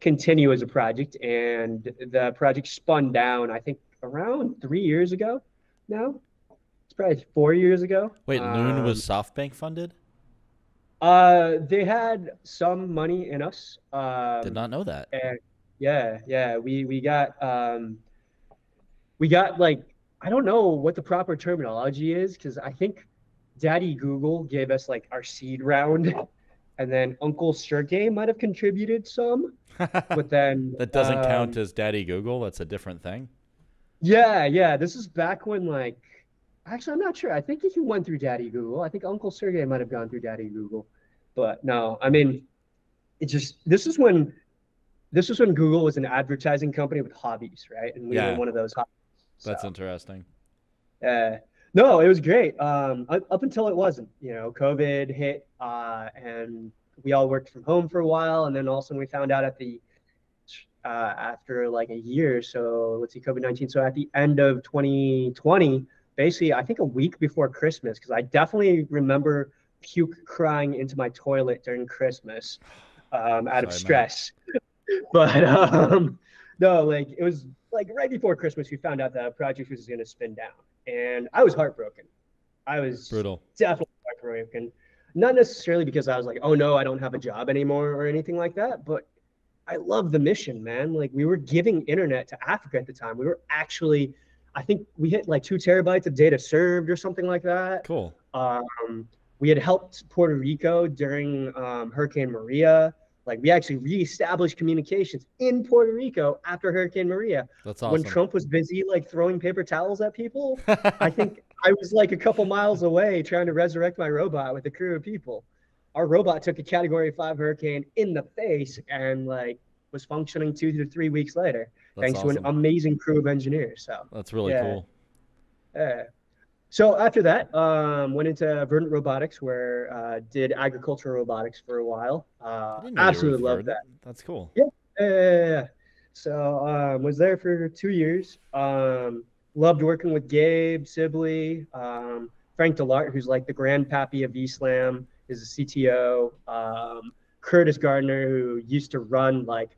continue as a project, and the project spun down. I think around three years ago. Now, it's probably four years ago. Wait, Loon um, was SoftBank funded. Uh, they had some money in us. Um, Did not know that. And yeah, yeah, we we got um, we got like I don't know what the proper terminology is because I think Daddy Google gave us like our seed round, and then Uncle Sergey might have contributed some. but then that doesn't um, count as Daddy Google. That's a different thing. Yeah, yeah. This is back when like actually I'm not sure. I think if you went through Daddy Google, I think Uncle Sergey might have gone through Daddy Google. But no, I mean it just this is when this was when Google was an advertising company with hobbies, right? And we yeah. were one of those hobbies. So, That's interesting. Uh, no, it was great. Um, up until it wasn't. You know, COVID hit, uh, and we all worked from home for a while, and then also we found out at the uh, after like a year. So let's see, COVID nineteen. So at the end of 2020, basically, I think a week before Christmas, because I definitely remember puke crying into my toilet during Christmas um, out Sorry, of stress. but um, no, like it was like right before Christmas, we found out the project was going to spin down, and I was heartbroken. I was brutal, definitely heartbroken not necessarily because I was like, oh no, I don't have a job anymore or anything like that, but I love the mission, man. Like we were giving internet to Africa at the time. We were actually, I think we hit like two terabytes of data served or something like that. Cool. Um, we had helped Puerto Rico during um, Hurricane Maria. Like we actually reestablished communications in Puerto Rico after Hurricane Maria. That's awesome. When Trump was busy like throwing paper towels at people, I think I was like a couple miles away trying to resurrect my robot with a crew of people. Our robot took a Category Five hurricane in the face and like was functioning two to three weeks later, That's thanks awesome. to an amazing crew of engineers. So That's really yeah. cool. Yeah. So after that, um, went into Verdant Robotics, where uh, did agricultural robotics for a while. Uh, absolutely loved that. That's cool. Yeah, yeah, yeah. So um, was there for two years. Um, loved working with Gabe Sibley, um, Frank Dellaert, who's like the grandpappy of Slam, is a CTO. Um, Curtis Garner, who used to run like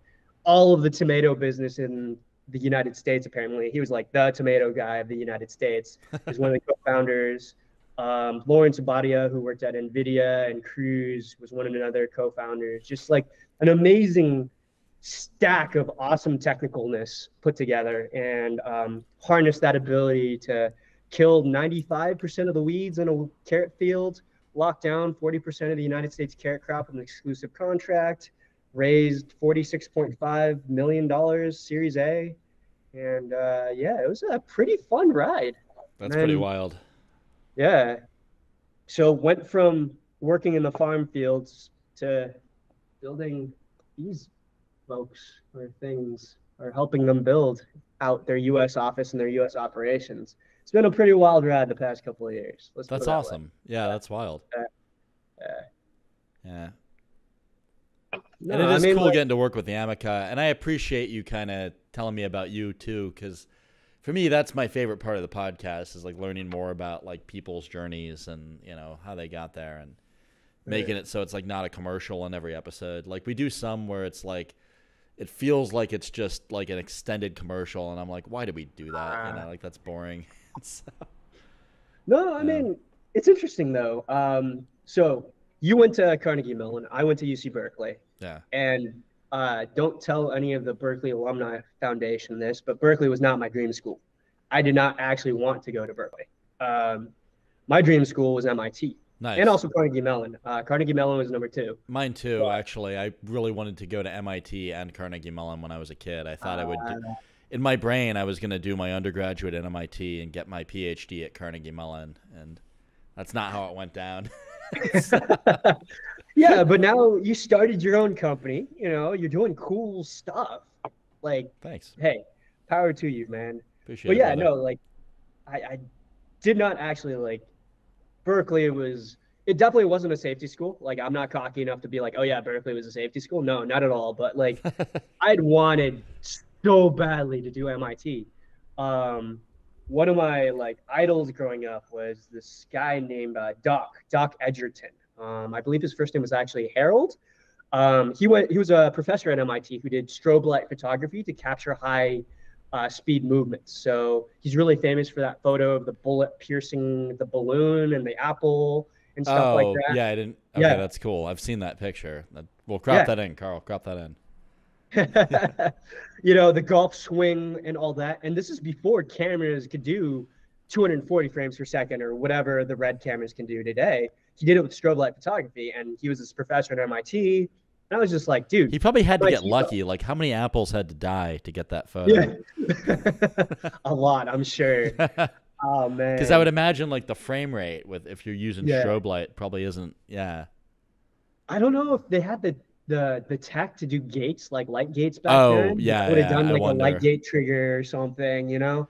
all of the tomato business in the United States. Apparently, he was like the tomato guy of the United States. He's one of the co-founders. Um, Lawrence Ibarria, who worked at NVIDIA and Cruise was one of another co-founders. Just like an amazing stack of awesome technicalness put together and um, harness that ability to kill 95% of the weeds in a carrot field, lock down 40% of the United States carrot crop with an exclusive contract, raised $46.5 million Series A. And uh, yeah, it was a pretty fun ride. That's pretty wild. Yeah. So went from working in the farm fields to building these folks or things or helping them build out their U.S. office and their U.S. operations. It's been a pretty wild ride the past couple of years. Let's that's that awesome. Way. Yeah, that's wild. Yeah. yeah. No, and it is I mean, cool like, getting to work with the Ameca, and I appreciate you kind of telling me about you too, because for me, that's my favorite part of the podcast is like learning more about like people's journeys and you know how they got there and making it so it's like not a commercial in every episode. Like we do some where it's like it feels like it's just like an extended commercial, and I'm like, why did we do that? You know, like that's boring. so, no, I mean it's interesting though. Um, so you went to Carnegie Mellon, I went to UC Berkeley. Yeah. And uh, don't tell any of the Berkeley Alumni Foundation this, but Berkeley was not my dream school. I did not actually want to go to Berkeley. Um, my dream school was MIT. Nice. And also Carnegie Mellon. Uh, Carnegie Mellon was number two. Mine too, but, actually. I really wanted to go to MIT and Carnegie Mellon when I was a kid. I thought uh, I would. Do, uh, in my brain, I was going to do my undergraduate at MIT and get my PhD at Carnegie Mellon, and that's not how it went down. yeah, but now you started your own company. You know, you're doing cool stuff. Like, thanks. Hey, power to you, man. Appreciate but yeah, it, no, like, I, I did not actually like Berkeley was it definitely wasn't a safety school. Like I'm not cocky enough to be like, oh yeah, Berkeley was a safety school. No, not at all. But like I'd wanted so badly to do MIT. Um, one of my like idols growing up was this guy named uh, Doc Doc Edgerton. Um, I believe his first name was actually Harold. Um, he went. He was a professor at MIT who did strobe light photography to capture high uh, speed movements. So he's really famous for that photo of the bullet piercing the balloon and the apple and stuff oh, like that. Yeah, I didn't. Okay, yeah. that's cool. I've seen that picture. We'll crop yeah. that in, Carl. Crop that in. you know, the golf swing and all that. And this is before cameras could do 240 frames per second or whatever the red cameras can do today. He did it with strobe light photography, and he was this professor at MIT. And I was just like, dude. He probably had to get lucky. Like, how many apples had to die to get that photo? Yeah. a lot, I'm sure. oh man. Because I would imagine like the frame rate with if you're using yeah. strobe light probably isn't. Yeah. I don't know if they had the the the tech to do gates like light gates back oh, then. yeah, would have yeah, done like a light gate trigger or something, you know.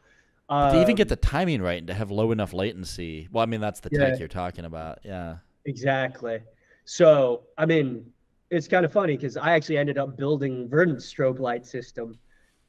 Um, to even get um, the timing right and to have low enough latency. Well, I mean that's the yeah. tech you're talking about. Yeah. Exactly. So I mean, it's kind of funny because I actually ended up building Verdant's strobe light system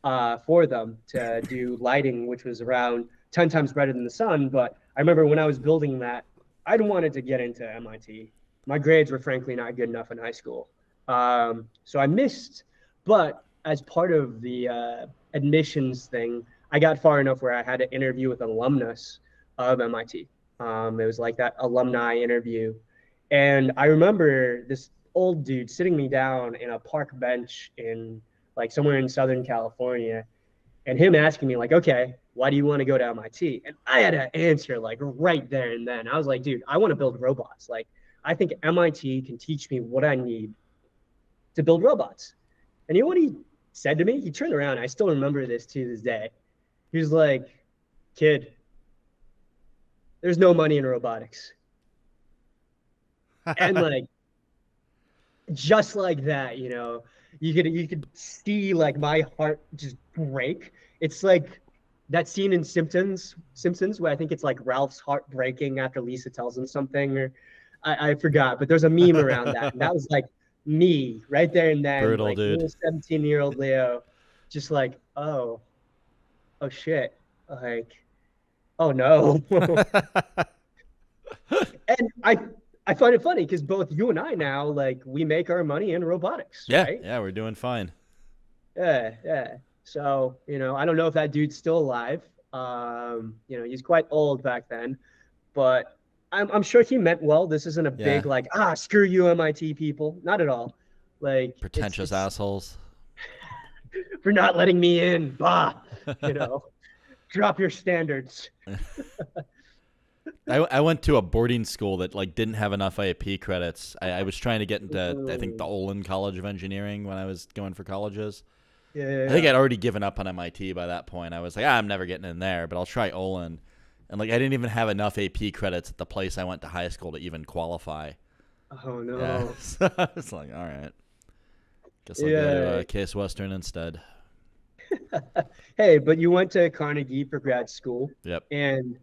uh, for them to do lighting, which was around ten times brighter than the sun. But I remember when I was building that, I'd wanted to get into MIT. My grades were frankly not good enough in high school. Um, so I missed, but as part of the uh, admissions thing, I got far enough where I had an interview with an alumnus of MIT. Um, it was like that alumni interview. And I remember this old dude sitting me down in a park bench in like somewhere in Southern California and him asking me like, okay, why do you want to go to MIT? And I had an answer like right there and then. I was like, dude, I want to build robots. Like, I think MIT can teach me what I need to build robots. And you know what he said to me? He turned around. I still remember this to this day. He was like, kid, there's no money in robotics. and like, just like that, you know, you could you could see like my heart just break. It's like that scene in Simpsons, Simpsons, where I think it's like Ralph's heart breaking after Lisa tells him something, or I, I forgot, but there's a meme around that. And that was like me right there and then. Brutal, like, dude. 17 year old Leo, just like, oh, oh shit. Like, oh no. and I, I find it funny because both you and I now, like, we make our money in robotics. Yeah. Right? Yeah. We're doing fine. Yeah, yeah. So, you know, I don't know if that dude's still alive. Um, you know, he's quite old back then, but I'm, I'm sure he meant well. This isn't a Yeah. big like, ah, screw you, MIT people. Not at all. Like Pretentious it's assholes. for not letting me in. Bah, you know, drop your standards. I, I went to a boarding school that like didn't have enough IAP credits. I, I was trying to get into I think the Olin College of Engineering when I was going for colleges. Yeah, I think I'd already given up on MIT by that point. I was like, ah, I'm never getting in there, but I'll try Olin. And like I didn't even have enough AP credits at the place I went to high school to even qualify. Oh no. Yeah, so I was like, all right, guess I'll go to uh, Case Western instead. Hey, but you went to Carnegie for grad school, Yep. and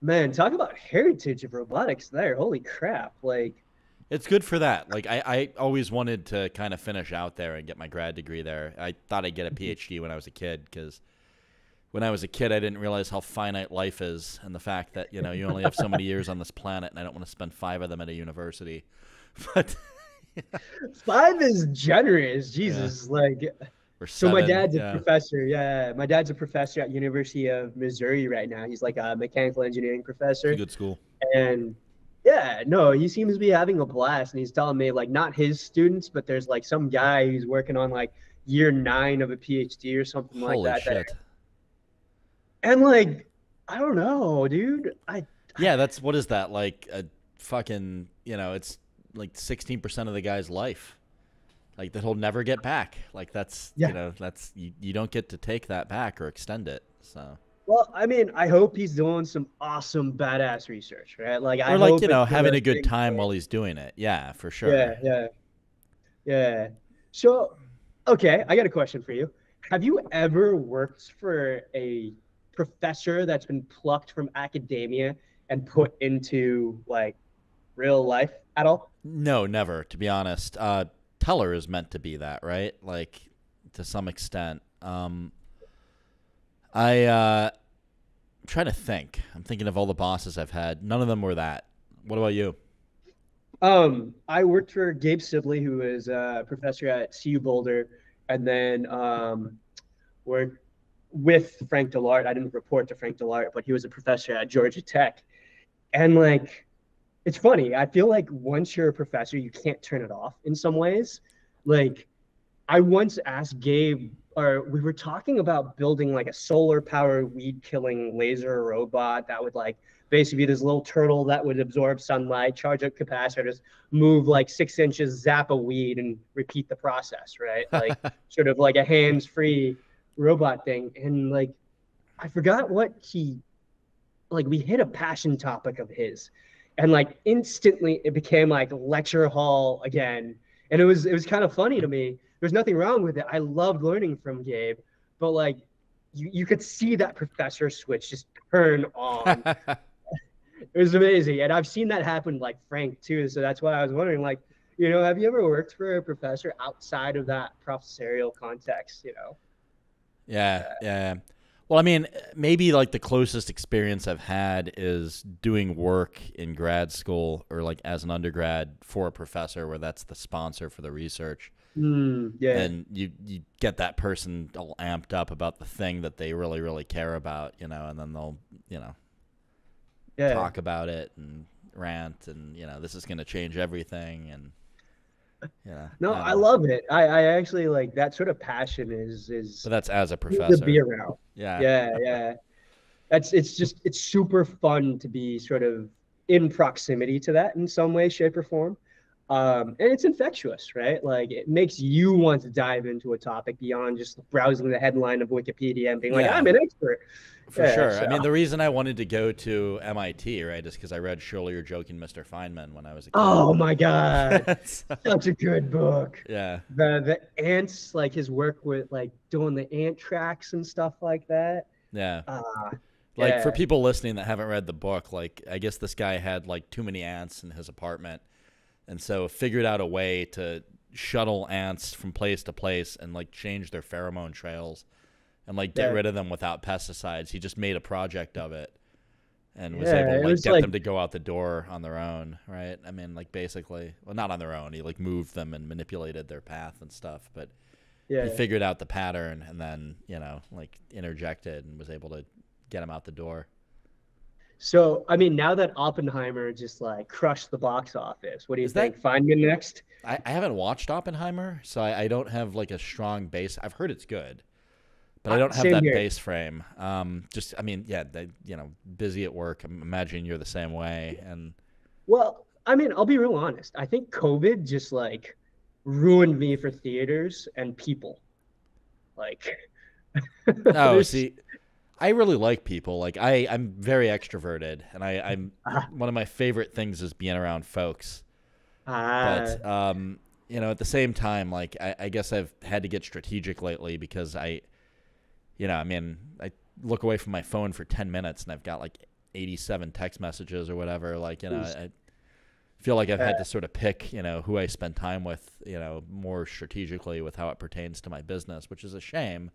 man, talk about heritage of robotics there. Holy crap! Like, It's good for that. Like I, I always wanted to kind of finish out there and get my grad degree there. I thought I'd get a PhD when I was a kid because when I was a kid, I didn't realize how finite life is and the fact that you know you only have so many years on this planet, and I don't want to spend five of them at a university. But five is generous. Jesus, like. or So my seven, dad's a yeah. professor. Yeah, my dad's a professor at University of Missouri right now. He's like a mechanical engineering It's professor, a good school. and yeah, no, he seems to be having a blast. And he's telling me like not his students, but there's like some guy who's working on like year nine of a PhD or something Holy like that. that- shit! And like, I don't know, dude. I Yeah, that's what is that like a fucking you know it's like sixteen percent of the guy's life, like that he'll never get back. Like that's Yeah. you know that's you, you don't get to take that back or extend it. So well, I mean, I hope he's doing some awesome badass research, right? Like, I like hope you know having a good time while he's doing it. Yeah, for sure. Yeah, yeah, yeah. So, okay, I got a question for you. Have you ever worked for a professor that's been plucked from academia and put into like real life at all? No, never. To be honest, uh, Teller is meant to be that, right? Like to some extent. Um, I uh, I'm trying to think. I'm thinking of all the bosses I've had. None of them were that. What about you? Um, I worked for Gabe Sibley, who is a professor at CU Boulder, and then um, worked with Frank Dellaert. I didn't report to Frank Dellaert, but he was a professor at Georgia Tech. And like, it's funny. I feel like once you're a professor, you can't turn it off in some ways. Like, I once asked Gabe, or we were talking about building like a solar powered weed killing laser robot that would like basically be this little turtle that would absorb sunlight, charge up capacitors, move like six inches, zap a weed, and repeat the process, right? Like sort of like a hands-free robot thing. And like I forgot what he like we hit a passion topic of his. And like instantly it became like lecture hall again. And it was it was kind of funny to me. There's nothing wrong with it. I loved learning from Gabe, but like you, you could see that professor switch just turn on it was amazing and i've seen that happen like frank too so that's why i was wondering like you know have you ever worked for a professor outside of that professorial context you know Yeah, yeah. Well, I mean, maybe like the closest experience I've had is doing work in grad school or like as an undergrad for a professor where that's the sponsor for the research. Hmm, yeah And you, you get that person all amped up about the thing that they really, really care about, you know, and then they'll, you know, yeah talk about it and rant and, you know, this is going to change everything. And, know. no don't i love it. I i actually like that sort of passion is is But that's as a cool to be around Yeah. yeah yeah. That's it's just it's super fun to be sort of in proximity to that in some way shape or form um, and it's infectious right like it makes you want to dive into a topic beyond just browsing the headline of wikipedia and being like i'm an expert For Yeah, sure. I mean, the reason I wanted to go to MIT, right, is because I read Surely You're Joking, Mr. Feynman when I was a kid. oh my god So, such a good book yeah. the the ants like his work with like doing the ant tracks and stuff like that Yeah. uh, Like for people listening that haven't read the book, like I guess this guy had like too many ants in his apartment, and so figured out a way to shuttle ants from place to place and like change their pheromone trails, and like get Yeah. rid of them without pesticides. He just made a project of it, and was Yeah, able to like get like- them to go out the door on their own, right? I mean, like basically, well, not on their own. He like moved them and manipulated their path and stuff, but Yeah. he figured out the pattern and then you know like interjected and was able to get him out the door. So, I mean, now that Oppenheimer just like crushed the box office, what do you Is that- think? Feynman next? I, I haven't watched Oppenheimer, so I, I don't have like a strong base. I've heard it's good, but I Uh, don't have same that here. base frame. Um, just I mean, yeah, they, you know, busy at work. I'm imagining you're the same way, and Well, I mean, I'll be real honest. I think COVID just like ruined me for theaters and people. Like, Oh, see, I really like people. Like I, I'm very extroverted, and I, I'm Ah. one of my favorite things is being around folks. ah, But um, you know, at the same time, like I, I guess I've had to get strategic lately because I, you know, I mean, I look away from my phone for ten minutes and I've got like eighty-seven text messages or whatever. Like you know, Jeez. I feel like I've had to sort of pick, you know, who I spend time with, you know, more strategically with how it pertains to my business, which is a shame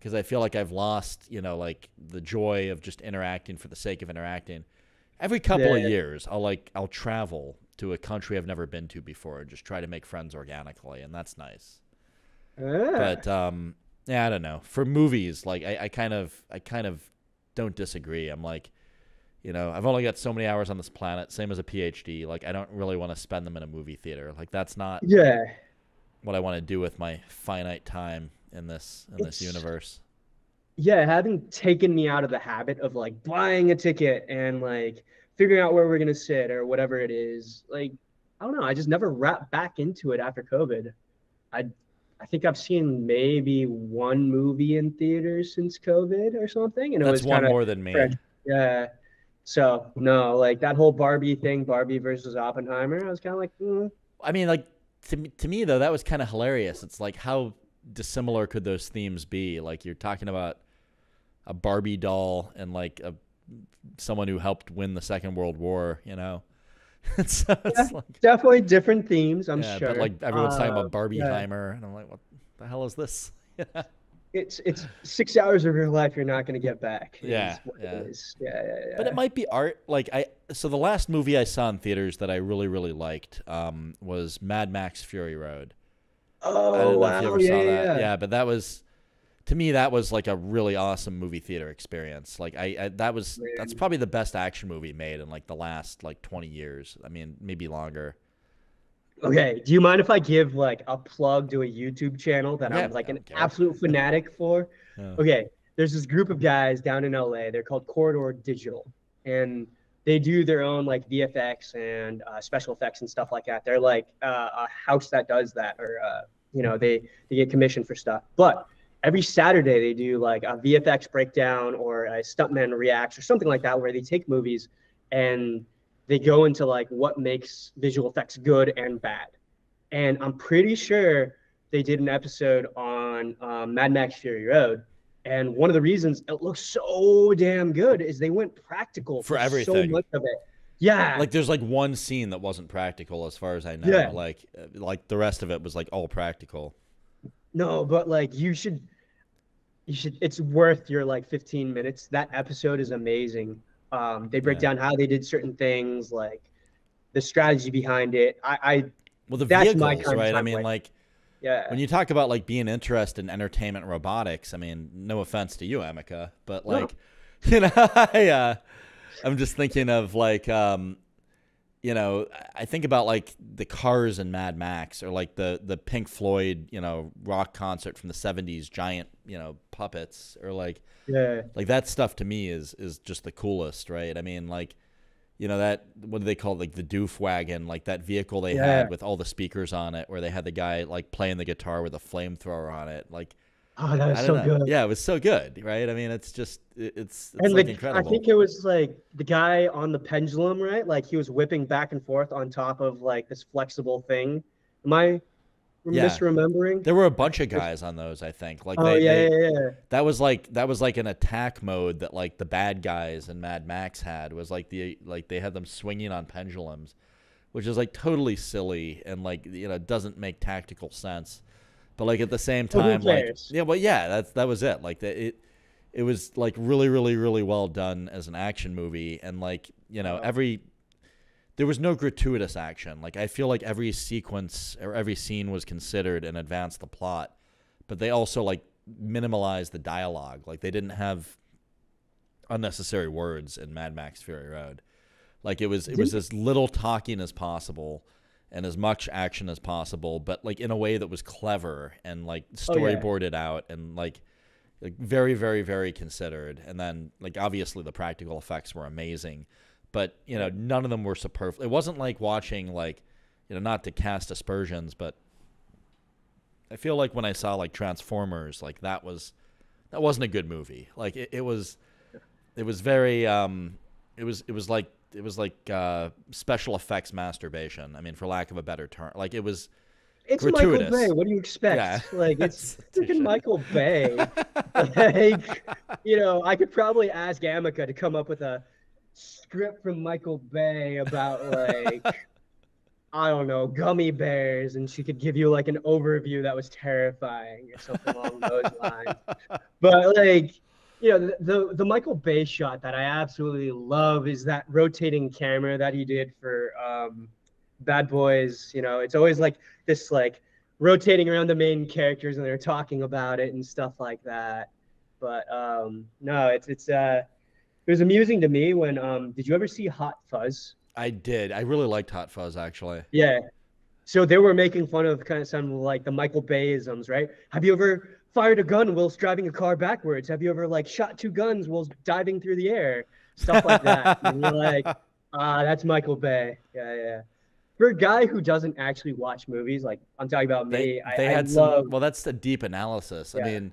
because I feel like I've lost, you know, like the joy of just interacting for the sake of interacting. Every couple of Yeah. years, I'll like I'll travel to a country I've never been to before and just try to make friends organically, and that's nice. ah. But um, yeah, I don't know. For movies, like I, I kind of I kind of don't disagree. I'm like, you know, I've only got so many hours on this planet, same as a PhD. Like I don't really want to spend them in a movie theater. Like that's not yeah, what I want to do with my finite time in this in this universe. yeah, having taken me out of the habit of like buying a ticket and like figuring out where we're gonna sit or whatever it is. Like, I don't know. I just never wrapped back into it after COVID. I, I think I've seen maybe one movie in theaters since COVID or something, and it That's was one more than me. fresh. Yeah. So no, like that whole Barbie thing, Barbie versus Oppenheimer. I was kind of like, mm, I mean, like to me, to me though, that was kind of hilarious. It's like how dissimilar could those themes be? Like you're talking about a Barbie doll and like a someone who helped win the Second World War. You know, so it's like definitely different themes. I'm yeah, sure. but like everyone's talking Uh, about Barbie yeah. And I'm like, what the hell is this? It's it's six hours of your life you're not going to get back. Yeah, yeah. yeah, yeah, yeah. But it might be art. Like I, so the last movie I saw in theaters that I really really liked um, was Mad Max Fury Road. Oh I don't know wow! if oh, you ever yeah, saw yeah, that. yeah. but that was to me that was like a really awesome movie theater experience. Like I, I that was that's probably the best action movie made in like the last like 20 years. I mean, maybe longer. Okay. Do you mind if I give like a plug to a YouTube channel that Yeah, I'm like an absolute fanatic for? Yeah. Okay. There's this group of guys down in LA. They're called Corridor Digital, and they do their own like VFX and uh, special effects and stuff like that. They're like uh, a house that does that, or uh, you know, they they get commissioned for stuff. But every Saturday they do like a VFX breakdown or a stuntman reacts or something like that, where they take movies and they go into like what makes visual effects good and bad. And I'm pretty sure they did an episode on um, Mad Max Fury Road. And one of the reasons it looks so damn good is they went practical For so everything. much of it. Yeah. Like there's like one scene that wasn't practical as far as I know. Yeah. Like uh, like the rest of it was like all practical. No, but like you should you should it's worth your like 15 minutes. That episode is amazing. Um they break Yeah. down how they did certain things, like the strategy behind it. I, I Well, the That's my vehicles, of right? I mean, like yeah. when you talk about like being interested in entertainment robotics, I mean, no offense to you, Ameca, but No. like, you know, I, uh, I'm just thinking of like, um, you know, I think about like the cars in Mad Max or like the the Pink Floyd, you know, rock concert from the '70s, giant, you know, puppets or like yeah. like that stuff to me is is just the coolest, right? I mean, like, you know that what do they call it? like the doof wagon, like that vehicle they Yeah. had with all the speakers on it, where they had the guy like playing the guitar with a flamethrower on it, like Oh, that was so know. good. Yeah, it was so good, right? I mean, it's just it's it's and like the, incredible. I think it was like the guy on the pendulum, right? Like he was whipping back and forth on top of like this flexible thing. Am I Yeah. misremembering? there were a bunch of guys on those. I think like oh they, yeah, they- yeah, yeah. that was like that was like an attack mode that like the bad guys in Mad Max had was like the like they had them swinging on pendulums, which is like totally silly and like you know doesn't make tactical sense. But like at the same Well, time, like yeah, but yeah, that's that was it. Like that it it was like really really really well done as an action movie and like you know every there was no gratuitous action. Like I feel like every sequence or every scene was considered and advanced the plot but they also like minimalized the dialogue. Like they didn't have unnecessary words in Mad Max Fury Road. Like it was it was as little talking as possible and as much action as possible, but like in a way that was clever and like Oh, yeah. storyboarded out and like like very very very considered. And then like obviously the practical effects were amazing, but you know none of them were superfluous. It wasn't like watching like you know not to cast aspersions, but I feel like when I saw like Transformers, like that was that wasn't a good movie. Like it, it was it was very um it was it was like it was like uh special effects masturbation. I mean for lack of a better term. Like it was It's gratuitous. Michael Bay. What do you expect? Yeah. Like it's freaking Michael Bay. like, you know, I could probably ask Ameca to come up with a script from Michael Bay about like I don't know, gummy bears, and she could give you like an overview that was terrifying or something along those lines. But like, you know, the, the the Michael Bay shot that I absolutely love is that rotating camera that he did for um, Bad Boys. You know, it's always like this like rotating around the main characters and they're talking about it and stuff like that. But um, no, it's it's uh, it was amusing to me when um, did you ever see Hot Fuzz? I did. I really liked Hot Fuzz actually. Yeah. So they were making fun of kind of some like the Michael Bayisms, right? Have you ever fired a gun whilst driving a car backwards? Have you ever like shot two guns whilst diving through the air? Stuff like that. and you're like, ah, that's Michael Bay. Yeah, yeah. For a guy who doesn't actually watch movies, like I'm talking about me, They I, they I had love. some well that's the deep analysis. I mean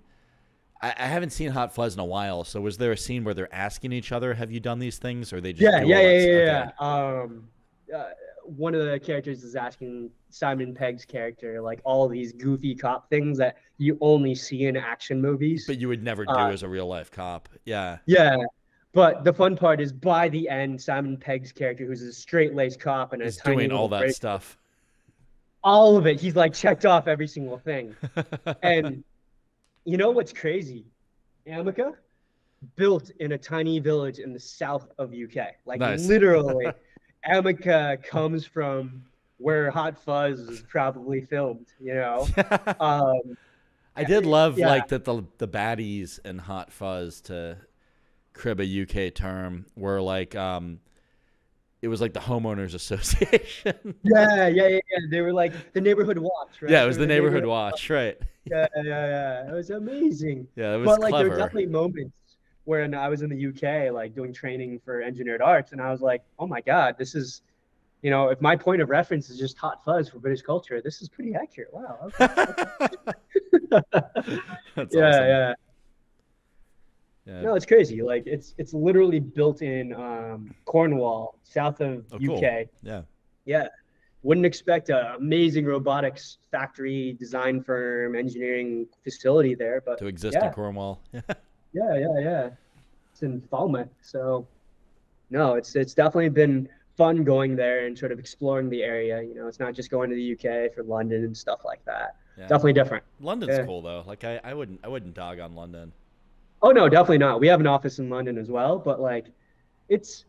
I, I haven't seen Hot Fuzz in a while, so was there a scene where they're asking each other, "Have you done these things?" Or they just yeah, yeah, yeah, yeah, yeah. Um, uh, one of the characters is asking Simon Pegg's character like all these goofy cop things that you only see in action movies. But you would never do Uh, as a real life cop. Yeah. Yeah. But the fun part is by the end, Simon Pegg's character, who's a straight laced cop and He's doing all that break- stuff. all of it. He's like checked off every single thing. And you know what's crazy? Ameca built in a tiny village in the south of UK. Like Nice. literally, Ameca comes from where Hot Fuzz is probably filmed. You know. Um, I did love Yeah. like that the the baddies in Hot Fuzz to crib a UK term were like um it was like the homeowners association. yeah, yeah, yeah, yeah. They were like the neighborhood watch, right? yeah, it was They the were neighborhood watch, right? Yeah, yeah, yeah. It was amazing. Yeah, it was but like there were definitely moments when I was in the UK, like doing training for engineered arts, and I was like, oh my god, this is, you know, if my point of reference is just hot fuzz for British culture, this is pretty accurate. Wow. okay. That's yeah, awesome. yeah. Yeah. No, it's crazy. Like it's it's literally built in um, Cornwall, south of Oh, cool. UK. Yeah. Yeah. Wouldn't expect an amazing robotics factory, design firm, engineering facility there, but To exist yeah. in Cornwall. Yeah, yeah, yeah. It's in Falmouth, so no, it's it's definitely been fun going there and sort of exploring the area. You know, it's not just going to the UK for London and stuff like that. Yeah. Definitely different. London's Yeah. cool though. Like I, I wouldn't I wouldn't dog on London. Oh no, definitely not. We have an office in London as well, but like, it's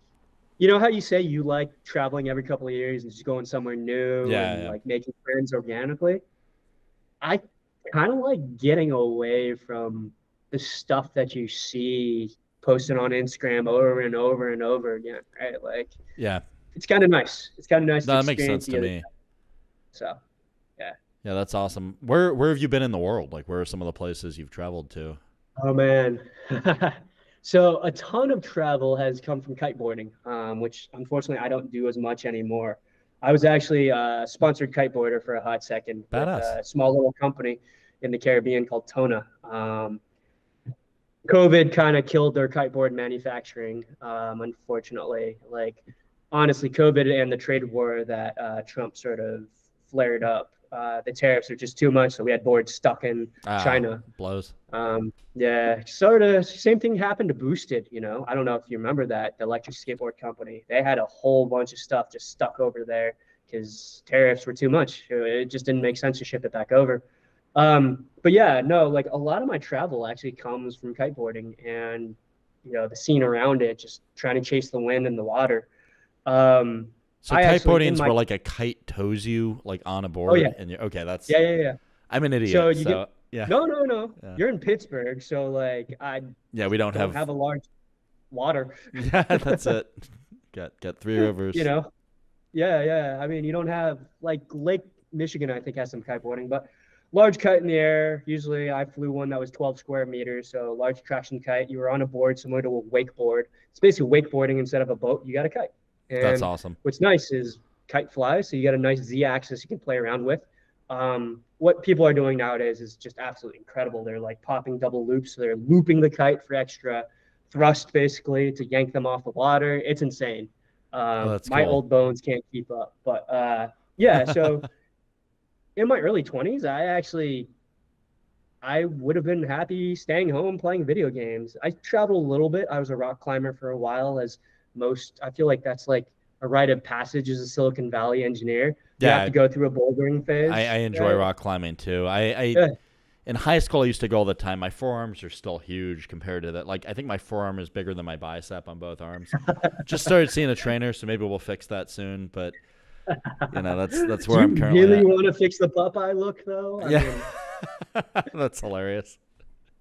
you know how you say you like traveling every couple of years and just going somewhere new Yeah, and yeah. like making friends organically. I kind of like getting away from the stuff that you see posted on Instagram over and over and over again, right? Like Yeah. it's kind of nice. It's kind of nice. No, to that makes sense to me. So yeah. Yeah, that's awesome. Where where have you been in the world? Like where are some of the places you've traveled to? Oh man. so a ton of travel has come from kiteboarding, um, which unfortunately I don't do as much anymore. I was actually a sponsored kiteboarder for a hot second Badass. a small little company in the Caribbean called Tona. Um, COVID kind of killed their kiteboard manufacturing, um, unfortunately. Like, honestly, COVID and the trade war that uh, Trump sort of flared up, uh, the tariffs are just too much. So we had boards stuck in Ah, China. blows. Um, yeah, sort of same thing happened to Boosted. You know, I don't know if you remember that the electric skateboard company. They had a whole bunch of stuff just stuck over there because tariffs were too much. It just didn't make sense to ship it back over. Um, but yeah, no, like a lot of my travel actually comes from kiteboarding and you know the scene around it, just trying to chase the wind and the water. Um, So I kiteboarding's my- where like a kite tows you like on a board Oh, yeah. and you're okay, that's yeah, yeah, yeah. I'm an idiot. So So, you get- Yeah. No, no, no. Yeah. You're in Pittsburgh, so like I Yeah, we don't, don't have. have a large water. yeah, that's it. Got got three rivers. You know. Yeah, yeah. I mean, you don't have like Lake Michigan. I think has some kiteboarding, but large kite in the air. Usually, I flew one that was 12 square meters, so large traction kite. You were on a board similar to a wakeboard. It's basically wakeboarding instead of a boat. You got a kite. And That's awesome. what's nice is kite flies, so you got a nice z-axis you can play around with. Um, what people are doing nowadays is just absolutely incredible. They're like popping double loops, so they're looping the kite for extra thrust, basically to yank them off the water. It's insane. Um, Oh, my cool. old bones can't keep up, but uh, yeah. So in my early 20s, I actually I would have been happy staying home playing video games. I traveled a little bit. I was a rock climber for a while, as most. I feel like that's like a rite of passage as a Silicon Valley engineer. You Yeah, have to go through a bouldering phase. I, I enjoy right? rock climbing too. I, I Yeah. in high school I used to go all the time. My forearms are still huge compared to that. Like I think my forearm is bigger than my bicep on both arms. Just started seeing a trainer, so maybe we'll fix that soon. But you know, that's that's Do where I'm currently really at. want to fix the Popeye look, though? I Yeah. mean, that's hilarious.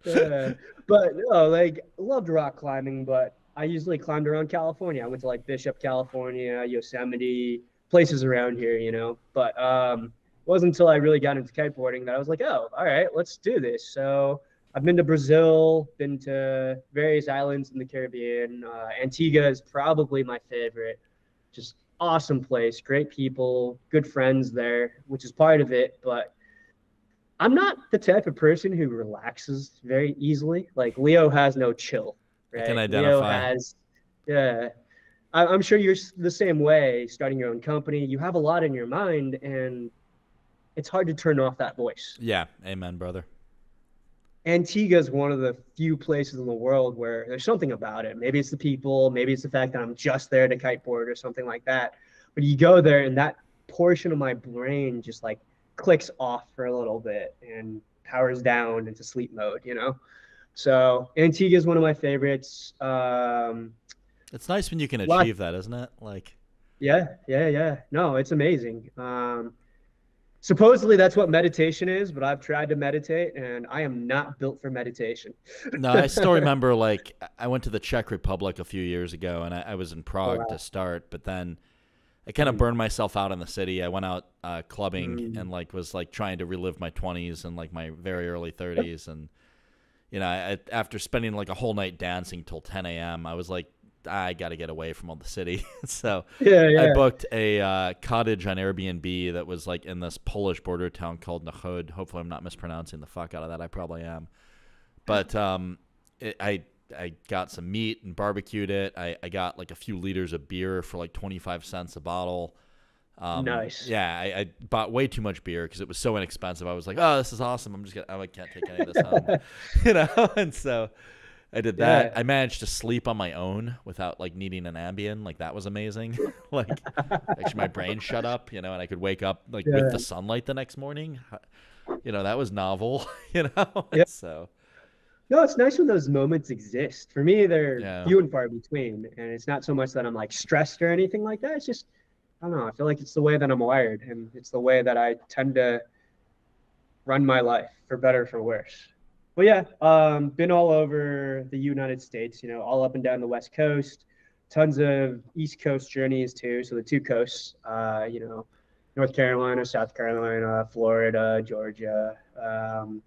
yeah. But no, like loved rock climbing, but I usually climbed around California. I went to like Bishop, California, Yosemite, places around here, you know. But um it wasn't until I really got into kiteboarding that I was like, oh, all right, let's do this. So I've been to Brazil, been to various islands in the Caribbean. Uh, Antigua is probably my favorite. Just awesome place, great people, good friends there, which is part of it. But I'm not the type of person who relaxes very easily. Like Leo has no chill. I Right? can Leo identify. has, yeah. I, I'm sure you're the same way. Starting your own company, you have a lot in your mind, and it's hard to turn off that voice. Yeah, amen, brother. Antigua is one of the few places in the world where there's something about it. Maybe it's the people, maybe it's the fact that I'm just there to kiteboard or something like that. But you go there, and that portion of my brain just like clicks off for a little bit and powers down into sleep mode, you know? So Antigua is one of my favorites. Um, It's nice when you can Lot- achieve that, isn't it? Like yeah, yeah, yeah. No, it's amazing. Um, supposedly that's what meditation is, but I've tried to meditate and I am not built for meditation. no, I still remember like I went to the Czech Republic a few years ago, and I, I was in Prague wow. to start, but then I kind of Mm. burned myself out in the city. I went out uh, clubbing Mm. and like was like trying to relive my twenties and like my very early thirties, and you know, I, after spending like a whole night dancing till 10 a.m., I was like, I got to get away from all the city. so Yeah, yeah. I booked a uh, cottage on Airbnb that was like in this Polish border town called Nahud. Hopefully, I'm not mispronouncing the fuck out of that. I probably am. But um, it, I I got some meat and barbecued it. I, I got like a few liters of beer for like 25 cents a bottle. Um, Nice. Yeah, I, I bought way too much beer because it was so inexpensive. I was like, oh, this is awesome. I'm just gonna. I can't take any of this home, you know. And so I did that. Yeah. I managed to sleep on my own without like needing an Ambien. Like that was amazing. like actually, my brain shut up, you know, and I could wake up like Yeah. with the sunlight the next morning. You know, that was novel. You know, Yeah. so No, it's nice when those moments exist. For me, they're Yeah. few and far between. And it's not so much that I'm like stressed or anything like that. It's just, I don't know. I feel like it's the way that I'm wired and it's the way that I tend to run my life for better or for worse. But yeah, um, been all over the United States, you know, all up and down the West Coast, tons of East Coast journeys too. So the two coasts, uh, you know, North Carolina, South Carolina, Florida, Georgia, um,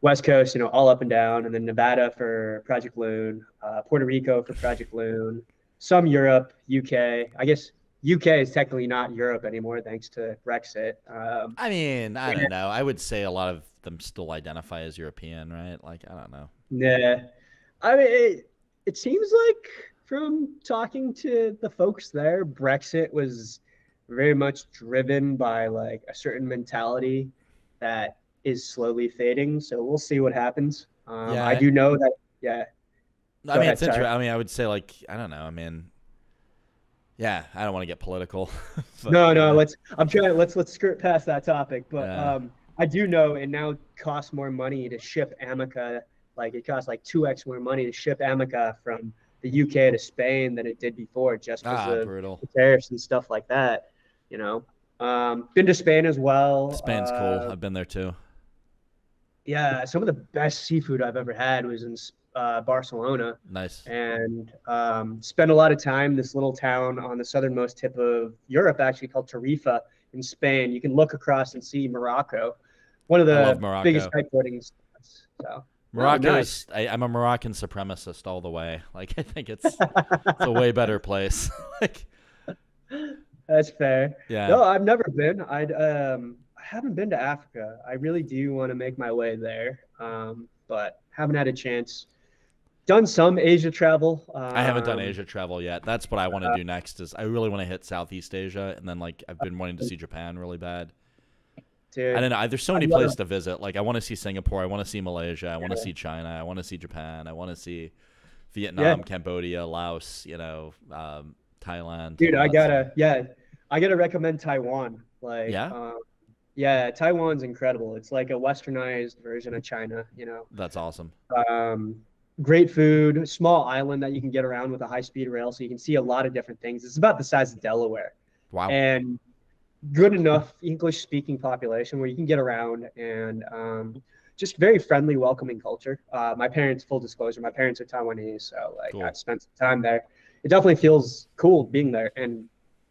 West Coast, you know, all up and down, and then Nevada for Project Loon, uh, Puerto Rico for Project Loon, some Europe, UK. I guess UK is technically not Europe anymore thanks to Brexit. Um, I mean, I don't know. I would say a lot of them still identify as European, right? Like I don't know. Yeah. I mean, it, it seems like from talking to the folks there, Brexit was very much driven by like a certain mentality that is slowly fading. So we'll see what happens. Um, Yeah, I do know that. Yeah. I Go mean, ahead, it's sorry. interesting. I mean, I would say like I don't know. I mean, yeah, I don't want to get political. but, no, no. uh, Let's. I'm trying. Let's let's skirt past that topic. But um, I do know it now costs more money to ship Ameca. Like it costs like two x more money to ship Ameca from the UK to Spain than it did before, just because ah, of brutal. the tariffs and stuff like that. You know. Um, been to Spain as well. Spain's cool. Uh, I've been there too. Yeah, some of the best seafood I've ever had was in uh, Barcelona, Nice. and um, spent a lot of time in this little town on the southernmost tip of Europe, actually called Tarifa in Spain. You can look across and see Morocco, one of the biggest kiteboarding spots. So Morocco nice. is. I, I'm a Moroccan supremacist all the way. Like I think it's, it's a way better place. like that's fair. yeah. No, I've never been. I'd um I haven't been to Africa. I really do want to make my way there. Um, but haven't had a chance. Done some Asia travel. Um, I haven't done Asia travel yet. That's what I want to do next. Is I really want to hit Southeast Asia, and then like I've been wanting to see Japan really bad. Dude, I don't know. There's so many places to visit. Like I want to see Singapore. I want to see Malaysia. I want to Yeah. see China. I want to see Japan. I want to see Vietnam, Cambodia, Laos. You know, um, Thailand. dude, I gotta stuff. yeah, I gotta recommend Taiwan. Like Yeah? um, yeah, Taiwan's incredible. It's like a westernized version of China, you know. That's awesome. Um, great food, small island that you can get around with a high speed rail, so you can see a lot of different things. It's about the size of Delaware. Wow. and good enough English speaking population where you can get around and um, just very friendly, welcoming culture. Uh, my parents, full disclosure, my parents are Taiwanese, so like Cool. I've spent some time there. It definitely feels cool being there. And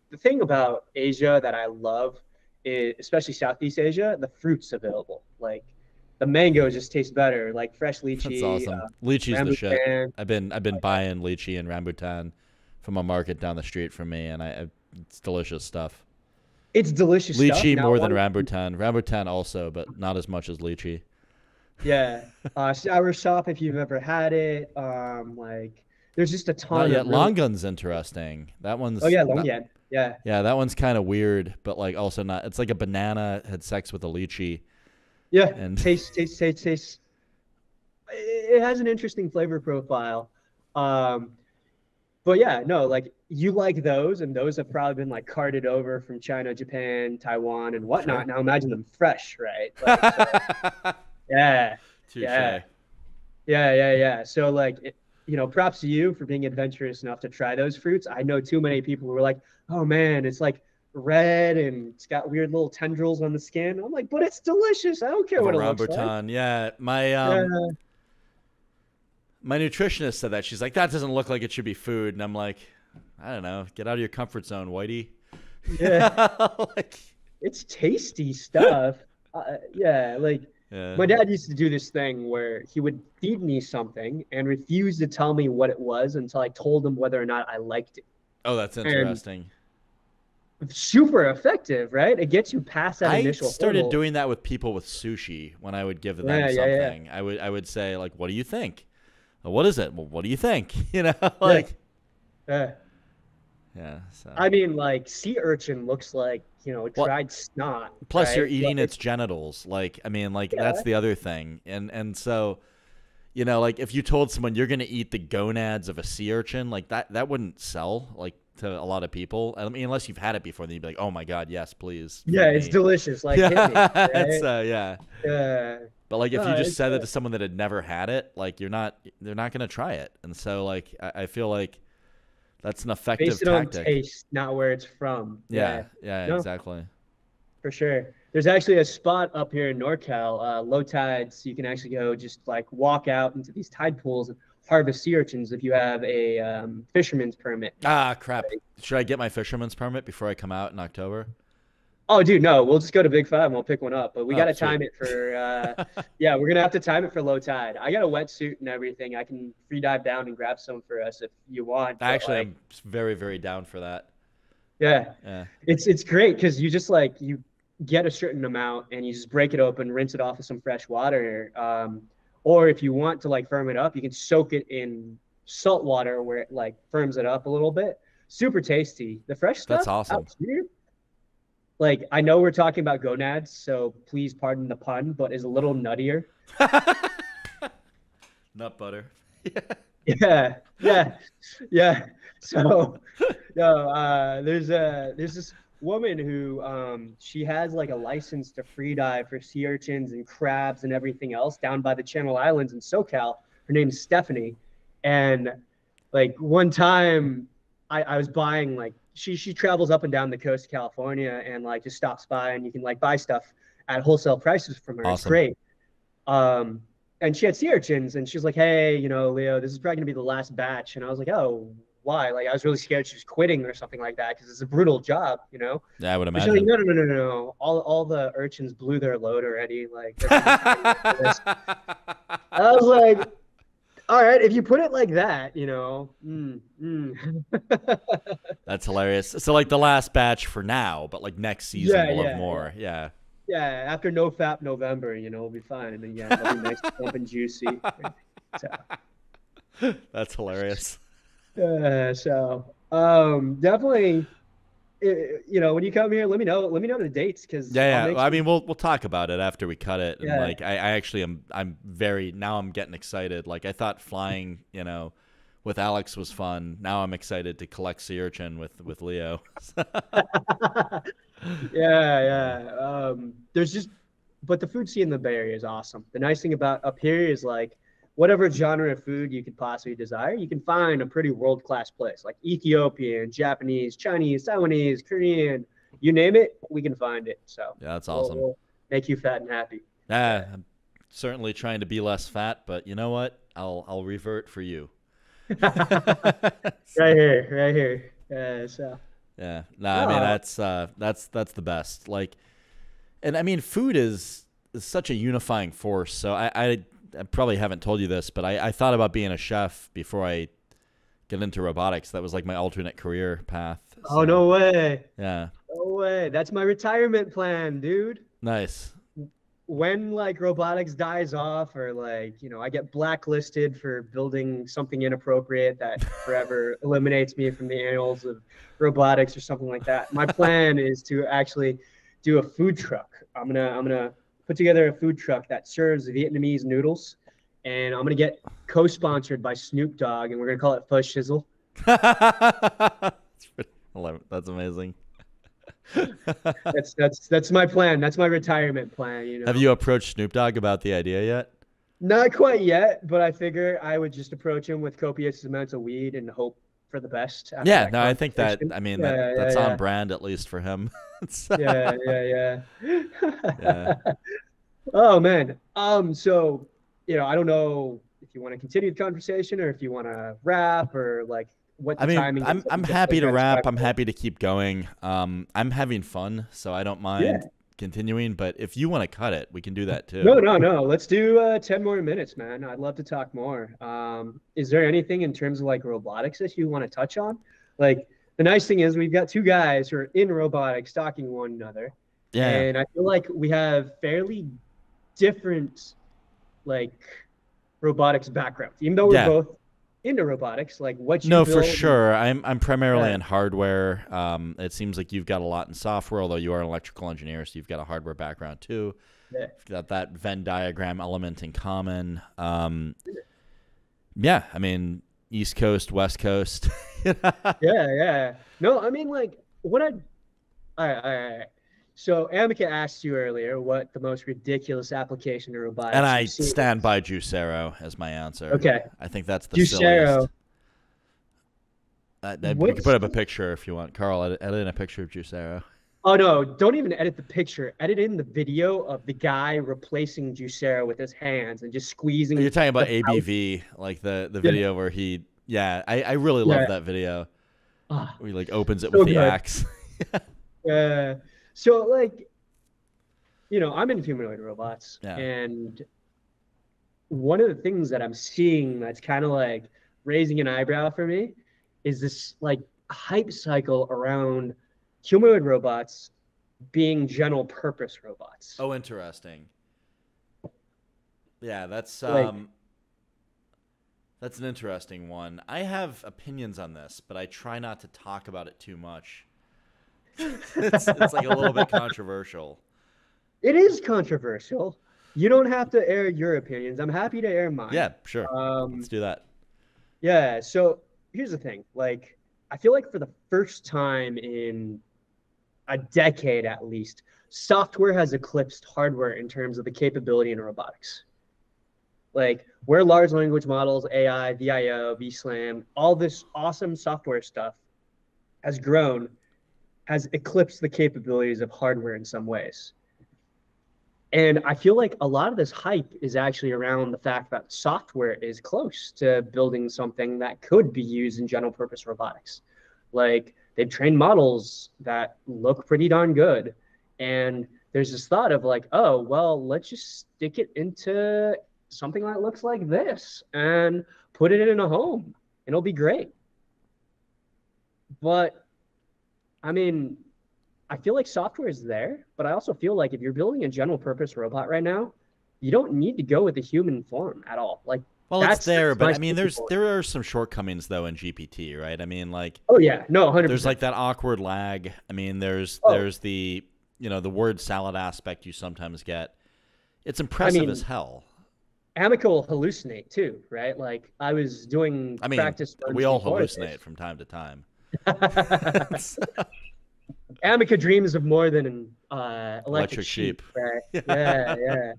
the thing about Asia that I love is, especially Southeast Asia, the fruits available. Like the mango just tastes better, like fresh lychee. That's awesome. uh, Lychee's the shit. I've been I've been buying lychee and rambutan from a market down the street from me, and I, I it's delicious stuff. It's delicious. stuff. Lychee Now, more than rambutan. Rambutan also, but not as much as lychee. Yeah, uh, soursop if you've ever had it. Um, like there's just a ton. Not of yet. really- Long gun's interesting. That one's Oh yeah, long yeah, yeah. Yeah, that one's kind of weird, but like also not. It's like a banana had sex with a lychee. Yeah, And- taste, taste, taste, taste. It has an interesting flavor profile. Um, but yeah, no, like you like those, and those have probably been like carted over from China, Japan, Taiwan, and whatnot. Sure. Now imagine them fresh, right? Like, so- yeah, Touche. Yeah. yeah, yeah, yeah. So like, it, you know, props to you for being adventurous enough to try those fruits. I know too many people who were like, "Oh man, it's like red and it's got weird little tendrils on the skin." I'm like, "But it's delicious. I don't care what it looks like." rambutan. Yeah, my um, my nutritionist said that. She's like, that doesn't look like it should be food, and I'm like, I don't know. Get out of your comfort zone, Whitey. Yeah. like, it's tasty stuff. Uh, yeah, like yeah. my dad used to do this thing where he would feed me something and refuse to tell me what it was until I told him whether or not I liked it. oh, that's interesting. Super effective, right? It gets you past that I initial. I started hurdle. doing that with people with sushi when I would give them Yeah, yeah, yeah. something. I would I would say like, "What do you think?" "Well, what is it? Well, what do you think? You know, like Yeah. yeah. So. I mean, like sea urchin looks like you know Well, dried snot. Plus, right? you're eating its genitals. Like, I mean, like Yeah. that's the other thing. And and so, you know, like if you told someone you're gonna eat the gonads of a sea urchin, like that that wouldn't sell like to a lot of people. I mean, unless you've had it before, then you'd be like, oh my god, yes, please. Yeah, it's me." delicious. Like, hit me, yeah, right? so, yeah. yeah. But like, if No, you just said uh, that to someone that had never had it, like you're not, they're not gonna try it. And so, like, I, I feel like that's an effective Based it tactic. taste, not where it's from. Yeah, yeah, No. exactly. for sure. There's actually a spot up here in NorCal, uh, low tides. You can actually go just like walk out into these tide pools and harvest sea urchins if you have a um, fisherman's permit. Ah, crap. Should I get my fisherman's permit before I come out in October? Oh, dude, no, we'll just go to Big Five and we'll pick one up. But we Oh, got to time it for, uh, yeah, we're gonna have to time it for low tide. I got a wetsuit and everything. I can free dive down and grab some for us if you want. Actually, like, I'm very, very down for that. yeah, Yeah. it's it's great because you just like you get a certain amount and you just break it open, rinse it off with some fresh water. Um, or if you want to like firm it up, you can soak it in salt water where it like firms it up a little bit. Super tasty. The fresh stuff That's awesome. out here. Like I know we're talking about gonads, so please pardon the pun, but is a little nuttier. Nut butter. Yeah, yeah, yeah. So, no, uh, there's a there's this woman who um, she has like a license to free dive for sea urchins and crabs and everything else down by the Channel Islands in SoCal. Her name's Stephanie, and like one time, I, I was buying like she she travels up and down the coast of California and like just stops by and you can like buy stuff at wholesale prices from her. It's Awesome. great. Um, and she had sea urchins, and she's like, "Hey, you know, Leo, this is probably gonna be the last batch." And I was like, "Oh, why?" Like, I was really scared she was quitting or something like that because it's a brutal job, you know. Yeah, I would she's like, imagine. "No, no, no, no, no! All all the urchins blew their load already. Like, they're gonna be this." I was like, "All right, if you put it like that, you know." Mm, mm. That's hilarious. So like the last batch for now, but like next season Yeah, we'll yeah, have more. Yeah. yeah, after no fap November, you know, we'll be fine, and then yeah, it'll be nice, plump and juicy. So. That's hilarious. Uh, so um, definitely, i- you know, when you come here, let me know. Let me know the dates because Yeah, yeah. Well, I mean, we'll we'll talk about it after we cut it. And Yeah. like, I, I actually am. I'm very now. I'm getting excited. Like, I thought flying, you know, with Alex was fun. Now I'm excited to collect sea urchin with with Leo. yeah, yeah. Um, there's just, but the food scene in the Bay Area is awesome. The nice thing about up here is like, whatever genre of food you could possibly desire, you can find a pretty world class place like Ethiopian, Japanese, Chinese, Taiwanese, Korean, you name it, we can find it. So yeah, that's we'll- awesome. we'll make you fat and happy. Yeah, I'm certainly trying to be less fat, but you know what? I'll I'll revert for you. Right here, right here. Uh, so Yeah. No, I mean Oh. that's uh that's that's the best. Like and I mean food is is such a unifying force. So I I, I probably haven't told you this, but I, I thought about being a chef before I get into robotics. That was like my alternate career path. Oh no way. Yeah. No way. That's my retirement plan, dude. Nice. When like robotics dies off or like, you know, I get blacklisted for building something inappropriate that forever eliminates me from the annals of robotics or something like that. My plan is to actually do a food truck. I'm going to I'm going to put together a food truck that serves Vietnamese noodles and I'm going to get co-sponsored by Snoop Dogg and we're going to call it Pho Shizzle. That's amazing. That's that's that's my plan. That's my retirement plan, you know. Have you approached Snoop Dogg about the idea yet? Not quite yet, but I figure I would just approach him with copious amounts of weed and hope for the best. Yeah, no, I think that. I mean Yeah, that, yeah, that's yeah. on brand at least for him. Yeah, yeah, yeah. Yeah. oh man. Um. So, you know, I don't know if you want to continue the conversation or if you want to wrap or like what the I mean, timing. I'm is. I'm happy to wrap. I'm happy to keep going. Um, I'm having fun, so I don't mind. Continuing. But if you want to cut it, we can do that too. No, no, no. Let's do uh, 10 more minutes, man. I'd love to talk more. Um, is there anything in terms of like robotics that you want to touch on? Like, the nice thing is we've got two guys who are in robotics talking one another. Yeah, And I feel like we have fairly different, like, robotics backgrounds. Even though we're Yeah. both into robotics, like, what you no, for sure. I'm I'm primarily Yeah. in hardware. Um, it seems like you've got a lot in software, although you are an electrical engineer, so you've got a hardware background too. Yeah. You've got that Venn diagram element in common. Um, yeah, I mean, East Coast, West Coast. Yeah, yeah. No, I mean, like, what I. All right, all right, all right. So, Ameca asked you earlier what the most ridiculous application of robotics. And I stand is. by Juicero as my answer. Okay. I think that's the Juicero. silliest. Uh, that- you can put up a picture if you want. Carl, edit, edit in a picture of Juicero. Oh no! Don't even edit the picture. Edit in the video of the guy replacing Juicero with his hands and just squeezing. You're talking about the. ABV, like the, the Yeah. video where he, yeah, I, I really love Yeah. that video Ah, where he like opens it So with the good. axe. uh, so like, you know, I'm in humanoid robots, Yeah. and one of the things that I'm seeing that's kind of like raising an eyebrow for me is this like hype cycle around humanoid robots being general purpose robots. Oh, interesting. Yeah, that's Like- um, that's an interesting one. I have opinions on this, but I try not to talk about it too much. it's, it's like a little bit controversial. It is controversial. You don't have to air your opinions. I'm happy to air mine. Yeah, sure. Um, Let's do that. yeah. So here's the thing. Like, I feel like for the first time in a decade at least, software has eclipsed hardware in terms of the capability in robotics. Like, where large language models, AI, VIO, VSLAM, all this awesome software stuff has grown, has eclipsed the capabilities of hardware in some ways. And I feel like a lot of this hype is actually around the fact that software is close to building something that could be used in general purpose robotics. Like they've trained models that look pretty darn good. And there's this thought of like, oh, well, let's just stick it into something that looks like this and put it in a home and it'll be great. But I mean, I feel like software is there, but I also feel like if you're building a general purpose robot right now, you don't need to go with the human form at all. Like, well, that's it's there, but I mean, there's there are some shortcomings though in GPT, right? I mean, like oh yeah, no, 100%. there's like that awkward lag. I mean, there's Oh. there's the you know the word salad aspect you sometimes get. It's impressive mean, as hell. Ameca will hallucinate too, right? Like I was doing I mean, practice. we all hallucinate from time to time. Ameca dreams of more than an uh, electric, Electric sheep. sheep. Right? yeah, yeah.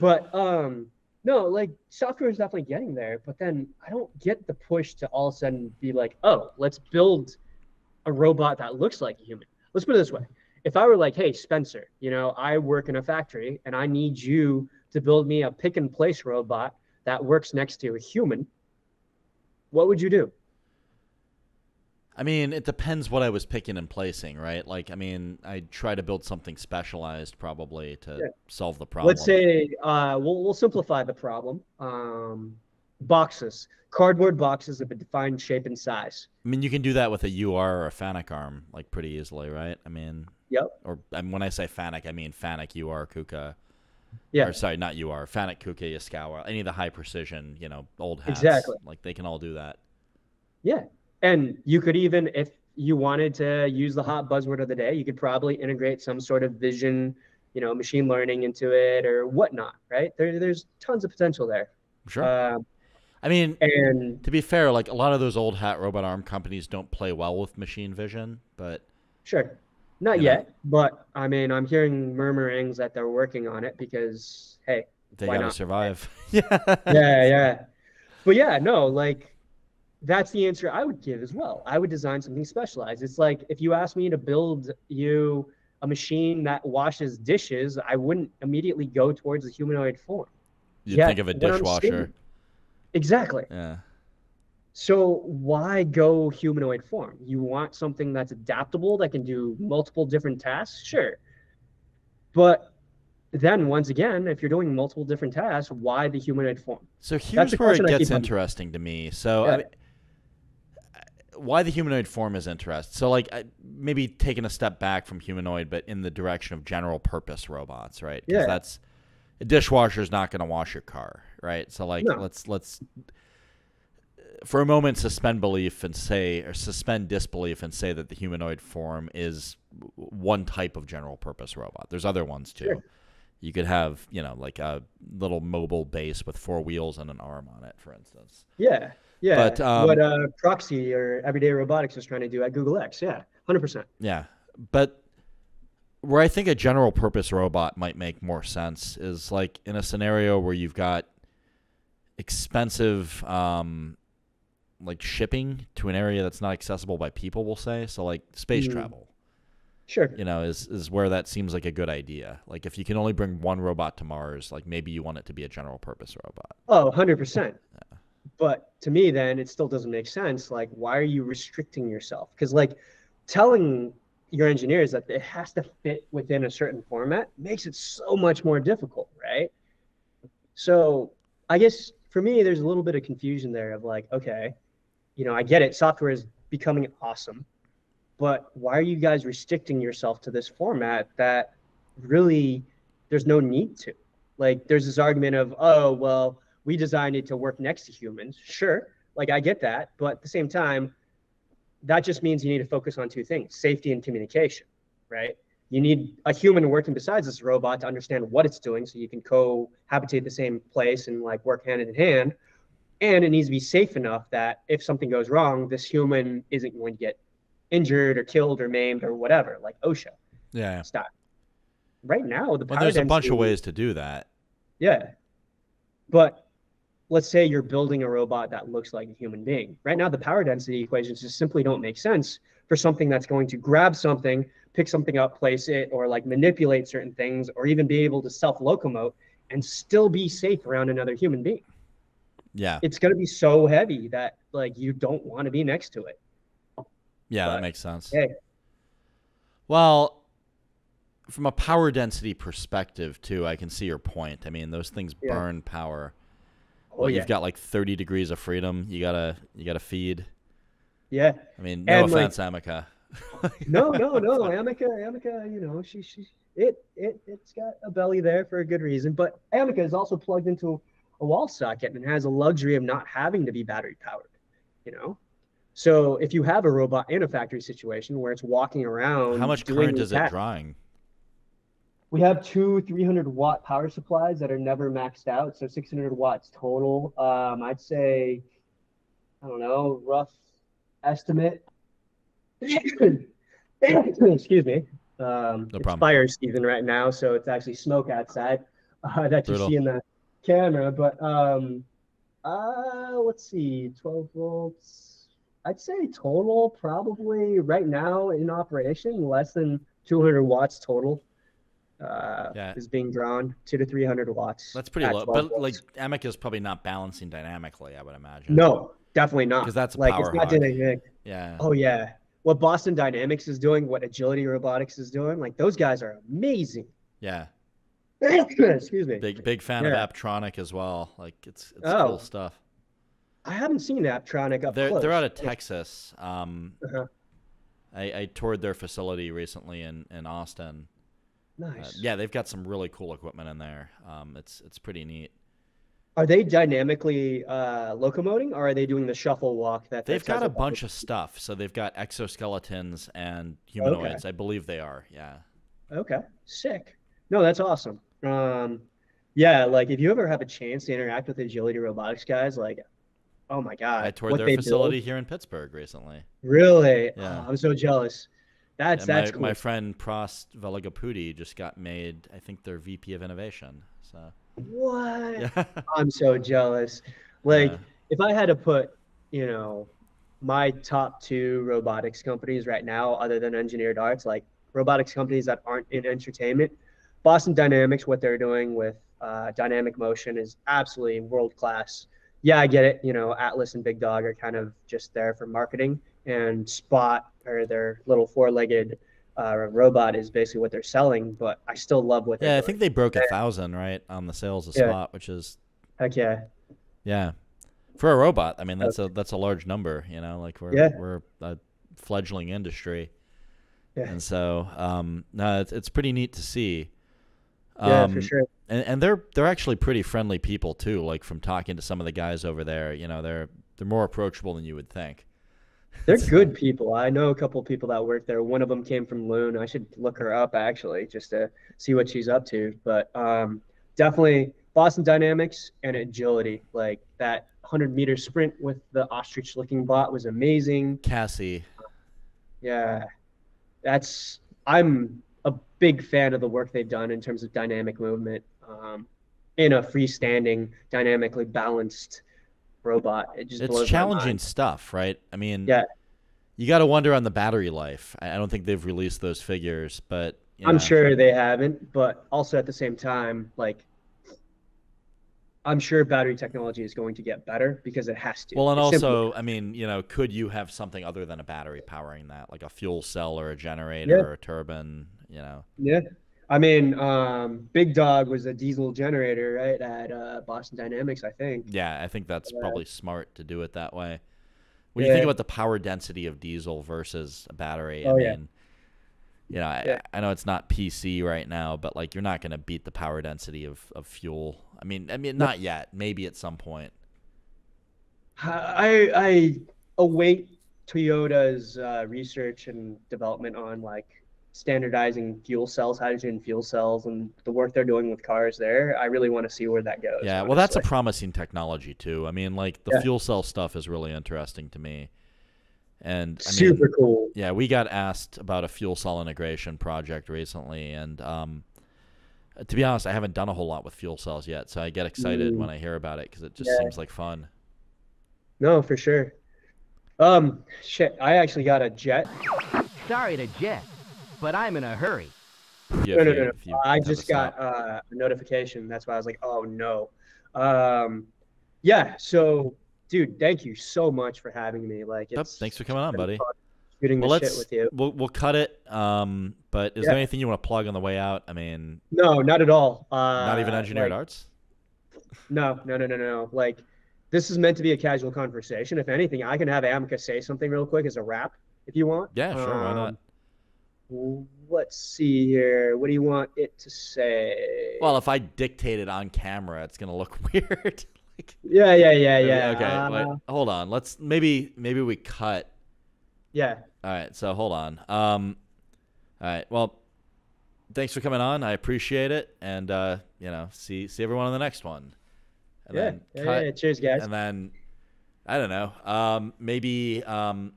But um, no, like software is definitely getting there. But then I don't get the push to all of a sudden be like, oh, let's build a robot that looks like a human. Let's put it this way: if I were like, hey, Spencer, you know, I work in a factory and I need you to build me a pick and place robot that works next to a human, what would you do? I mean, it depends what I was picking and placing, right? Like, I mean, I try to build something specialized probably to Yeah. solve the problem. Let's say uh, we'll we'll simplify the problem. Um, boxes, cardboard boxes of a defined shape and size. I mean, you can do that with a UR or a FANUC arm, like pretty easily, right? I mean, Yep. or when I say FANUC, I mean FANUC, UR, KUKA. Yeah. Or sorry, not UR, FANUC, KUKA, Yaskawa, any of the high precision, you know, old hats. Exactly. Like they can all do that. Yeah. And you could even, if you wanted to use the hot buzzword of the day, you could probably integrate some sort of vision, you know, machine learning into it or whatnot, right? There, there's tons of potential there. Sure. Um, I mean, and to be fair, like a lot of those old hat robot arm companies don't play well with machine vision, but sure, not You know. yet, but I mean, I'm hearing murmurings that they're working on it because, hey, they got to not? survive. yeah. yeah, yeah. But yeah, no, like that's the answer I would give as well. I would design something specialized. It's like if you asked me to build you a machine that washes dishes, I wouldn't immediately go towards the humanoid form. You'd think of a dishwasher. Exactly. Yeah. So why go humanoid form? You want something that's adaptable that can do multiple different tasks? Sure. But then once again, if you're doing multiple different tasks, why the humanoid form? So here's where it gets interesting to me. So Yeah. I mean, why the humanoid form is interesting. So like maybe taking a step back from humanoid, but in the direction of general purpose robots, right? Yeah. that's a dishwasher is not going to wash your car, right? So like No. let's let's for a moment suspend belief and say or suspend disbelief and say that the humanoid form is one type of general purpose robot. There's other ones too. Sure. You could have, you know, like a little mobile base with four wheels and an arm on it, for instance. Yeah. Yeah. But, um, what uh, Proxy or Everyday Robotics is trying to do at Google X. Yeah. 100%. Yeah, but where I think a general purpose robot might make more sense is like in a scenario where you've got expensive, um, like shipping to an area that's not accessible by people. We'll say so, like space Mm. travel. Sure. You know, is is where that seems like a good idea. Like if you can only bring one robot to Mars, like maybe you want it to be a general purpose robot. Oh, 100%. But to me, then it still doesn't make sense. Like, why are you restricting yourself? Because, like, telling your engineers that it has to fit within a certain format makes it so much more difficult, right? So, I guess for me, there's a little bit of confusion there of like, okay, you know, I get it. Software is becoming awesome, but why are you guys restricting yourself to this format that really there's no need to? Like, there's this argument of, oh, well, we designed it to work next to humans. Sure, like I get that, but at the same time, that just means you need to focus on two things: safety and communication, right? You need a human working besides this robot to understand what it's doing, so you can cohabitate the same place and like work hand in hand. And it needs to be safe enough that if something goes wrong, this human isn't going to get injured or killed or maimed or whatever, like OSHA Yeah. style. Right now, the Well, there's a bunch of ways to do that. yeah. But let's say you're building a robot that looks like a human being. Right now, the power density equations just simply don't make sense for something that's going to grab something, pick something up, place it, or like manipulate certain things, or even be able to self locomote and still be safe around another human being. Yeah. It's going to be so heavy that like you don't want to be next to it. Yeah, But, that makes sense. Hey, Well, from a power density perspective, too, I can see your point. I mean, those things Yeah. burn power. Oh yeah, you've got like 30 degrees of freedom. You gotta you gotta feed. yeah. I mean, no And, like- offense, Ameca. No, no, no. Ameca, Ameca, you know, she, she, it, it, it's got a belly there for a good reason. But Ameca is also plugged into a wall socket and has a luxury of not having to be battery powered. You know, so if you have a robot in a factory situation where it's walking around, How much current is it drawing? We have two 300 watt power supplies that are never maxed out, so 600 watts total. Um, I'd say, I don't know, rough estimate. Excuse me. Um, No it's problem. fire season right now, so it's actually smoke outside uh, that you Brutal. see in the camera. But um, uh, let's see, 12 volts. I'd say total probably right now in operation less than 200 watts total uh, Yeah. is being drawn two to 300 watts. That's pretty low. 12 But like volts. Ameca's probably not balancing dynamically, I would imagine. no, definitely not. Because that's like power it's not hog. dynamic. Yeah. Oh yeah, what Boston Dynamics is doing, what Agility Robotics is doing, like those guys are amazing. Yeah. Excuse me. Big big fan Yeah. of Apptronik as well. Like it's it's Oh. cool stuff. I haven't seen Apptronik up They're close. they're out of Texas. Um, Uh-huh. I, I toured their facility recently in in Austin. Uh, Nice. yeah, they've got some really cool equipment in there. Um, it's it's pretty neat. Are they dynamically uh, locomoting, or are they doing the shuffle walk that They've got a bunch of stuff. So they've got exoskeletons and humanoids. I believe they are. Yeah. Okay, sick. No, that's awesome. Um, yeah, like if you ever have a chance to interact with Agility Robotics guys, like, oh my god, I toured what their facility build- here in Pittsburgh recently. Really? Yeah. Oh, I'm so jealous. That's that's my, cool. my friend Prasad Velagapudi just got made, I think, their VP of innovation. So what? yeah, I'm so jealous. Like, Yeah. if I had to put, you know, my top two robotics companies right now, other than Engineered Arts, like robotics companies that aren't in entertainment, Boston Dynamics, what they're doing with uh, dynamic motion is absolutely world class. Yeah, I get it. You know, Atlas and Big Dog are kind of just there for marketing, and Spot or their little four-legged uh, robot is basically what they're selling. But I still love what they're yeah. I think they broke a thousand right on the sales of Yeah. Spot, which is Heck yeah. yeah, for a robot. I mean, that's a that's a large number. You know, like we're Yeah. we're a fledgling industry, Yeah. and so um, no, it's it's pretty neat to see. Yeah, Um, for sure. and, and they're they're actually pretty friendly people too. Like from talking to some of the guys over there, you know, they're they're more approachable than you would think. They're good people. I know a couple of people that work there. One of them came from Loon. I should look her up actually, just to see what she's up to. But um, definitely Boston Dynamics and agility. Like that 100 meter sprint with the ostrich looking bot was amazing. Cassie, Yeah, that's I'm a big fan of the work they've done in terms of dynamic movement um, in a freestanding, dynamically balanced robot. It just it's challenging stuff, right? I mean, Yeah. you got to wonder on the battery life. I don't think they've released those figures, but you I'm sure they haven't, but also at the same time, like I'm sure battery technology is going to get better because it has to. Well, and It's also, I mean, you know, could you have something other than a battery powering that, like a fuel cell or a generator Yeah. or a turbine? You know, yeah. I mean, um, Big Dog was a diesel generator, right, at uh, Boston Dynamics, I think. yeah, I think that's Yeah. probably smart to do it that way. When you think about the power density of diesel versus a battery, Oh, I yeah. mean, you know, I, Yeah. I know it's not PC right now, but like you're not going to beat the power density of, of fuel. I mean, I mean, not yet. Maybe at some point. I I await Toyota's uh, research and development on like standardizing fuel cells, hydrogen fuel cells, and the work they're doing with cars. There, I really want to see where that goes. Yeah, well, that's a promising technology too. I mean, like the Yeah. fuel cell stuff is really interesting to me. And I mean, super cool. yeah, we got asked about a fuel cell integration project recently, and um, To be honest, I haven't done a whole lot with fuel cells yet, so I get excited Mm. when I hear about it because it just Yeah. seems like fun. No, for sure. Um, shit, I actually got a jet. Sorry to jet, but I'm in a hurry. Yeah, No, no, no, no. you I have to just got uh, a notification. That's why I was like, oh no. Um, yeah. So, dude, thank you so much for having me. Like, Yep, thanks for coming on, buddy. fun shooting Well, the let's shit with you. we'll we'll cut it. Um, but is Yeah. there anything you want to plug on the way out? I mean, No, not at all. Uh, not even engineered like, arts. No, no, no, no, no. Like, this is meant to be a casual conversation. If anything, I can have Ameca say something real quick as a wrap, if you want. Yeah, sure, why not? Let's see here. What do you want it to say? Well, if I dictate it on camera, it's gonna look weird. like, yeah, yeah, yeah, yeah. Okay, uh, wait, hold on. Let's maybe maybe we cut. yeah. All right, so hold on. Um, all right. Well, thanks for coming on. I appreciate it, and uh, you know, see see everyone on the next one. And yeah, cut, yeah, Cheers, guys. and then I don't know. Um, maybe um,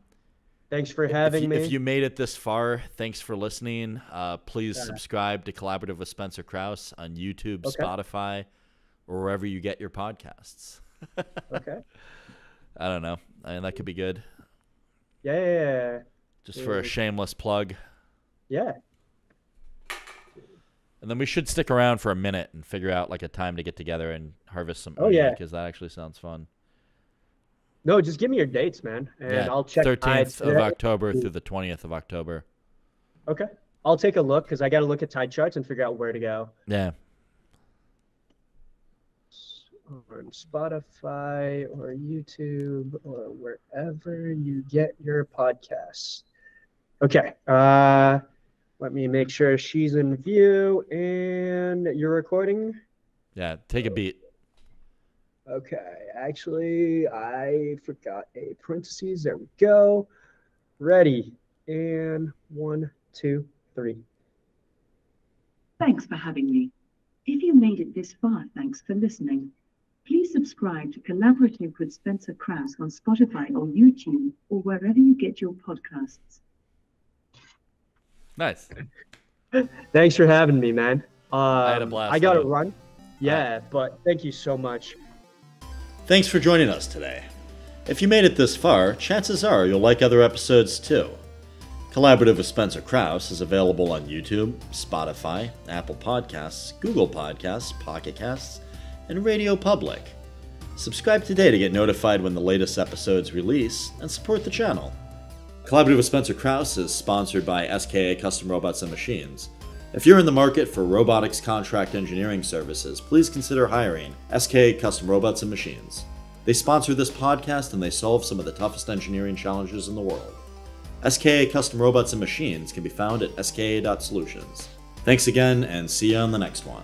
Thanks for if having you, me. if you made it this far, thanks for listening. Uh, please Yeah. subscribe to Collaborative with Spencer Krause on YouTube, Okay. Spotify, or wherever you get your podcasts. Okay. I don't know. I mean, that could be good. Yeah, yeah, yeah. Just for a shameless plug. Yeah. And then we should stick around for a minute and figure out like a time to get together and harvest some. Oh, yeah. because that actually sounds fun. No, just give me your dates, man, and yeah, I'll check. thirteenth of. October through the twentieth of October. Okay. I'll take a look because I got to look at tide charts and figure out where to go. Yeah, on Spotify or YouTube or wherever you get your podcasts. Okay. Uh, let me make sure she's in view and you're recording. yeah. Take a beat. Okay. Actually, I forgot a parentheses. There we go. Ready. And one, two, three. Thanks for having me. If you made it this far, thanks for listening. Please subscribe to Collaborative with Spencer Krause on Spotify or YouTube or wherever you get your podcasts. Nice. Thanks for having me, man. Um, had a blast, I got to run. Yeah, but thank you so much. Thanks for joining us today. If you made it this far, chances are you'll like other episodes too. Collaborative with Spencer Krause is available on YouTube, Spotify, Apple Podcasts, Google Podcasts, Pocket Casts, and Radio Public. Subscribe today to get notified when the latest episodes release and support the channel. Collaborative with Spencer Krause is sponsored by SKA Custom Robots and Machines. If you're in the market for robotics contract engineering services, please consider hiring SKA Custom Robots and Machines. They sponsor this podcast and they solve some of the toughest engineering challenges in the world. SKA Custom Robots and Machines can be found at ska.solutions. Thanks again and see you on the next one.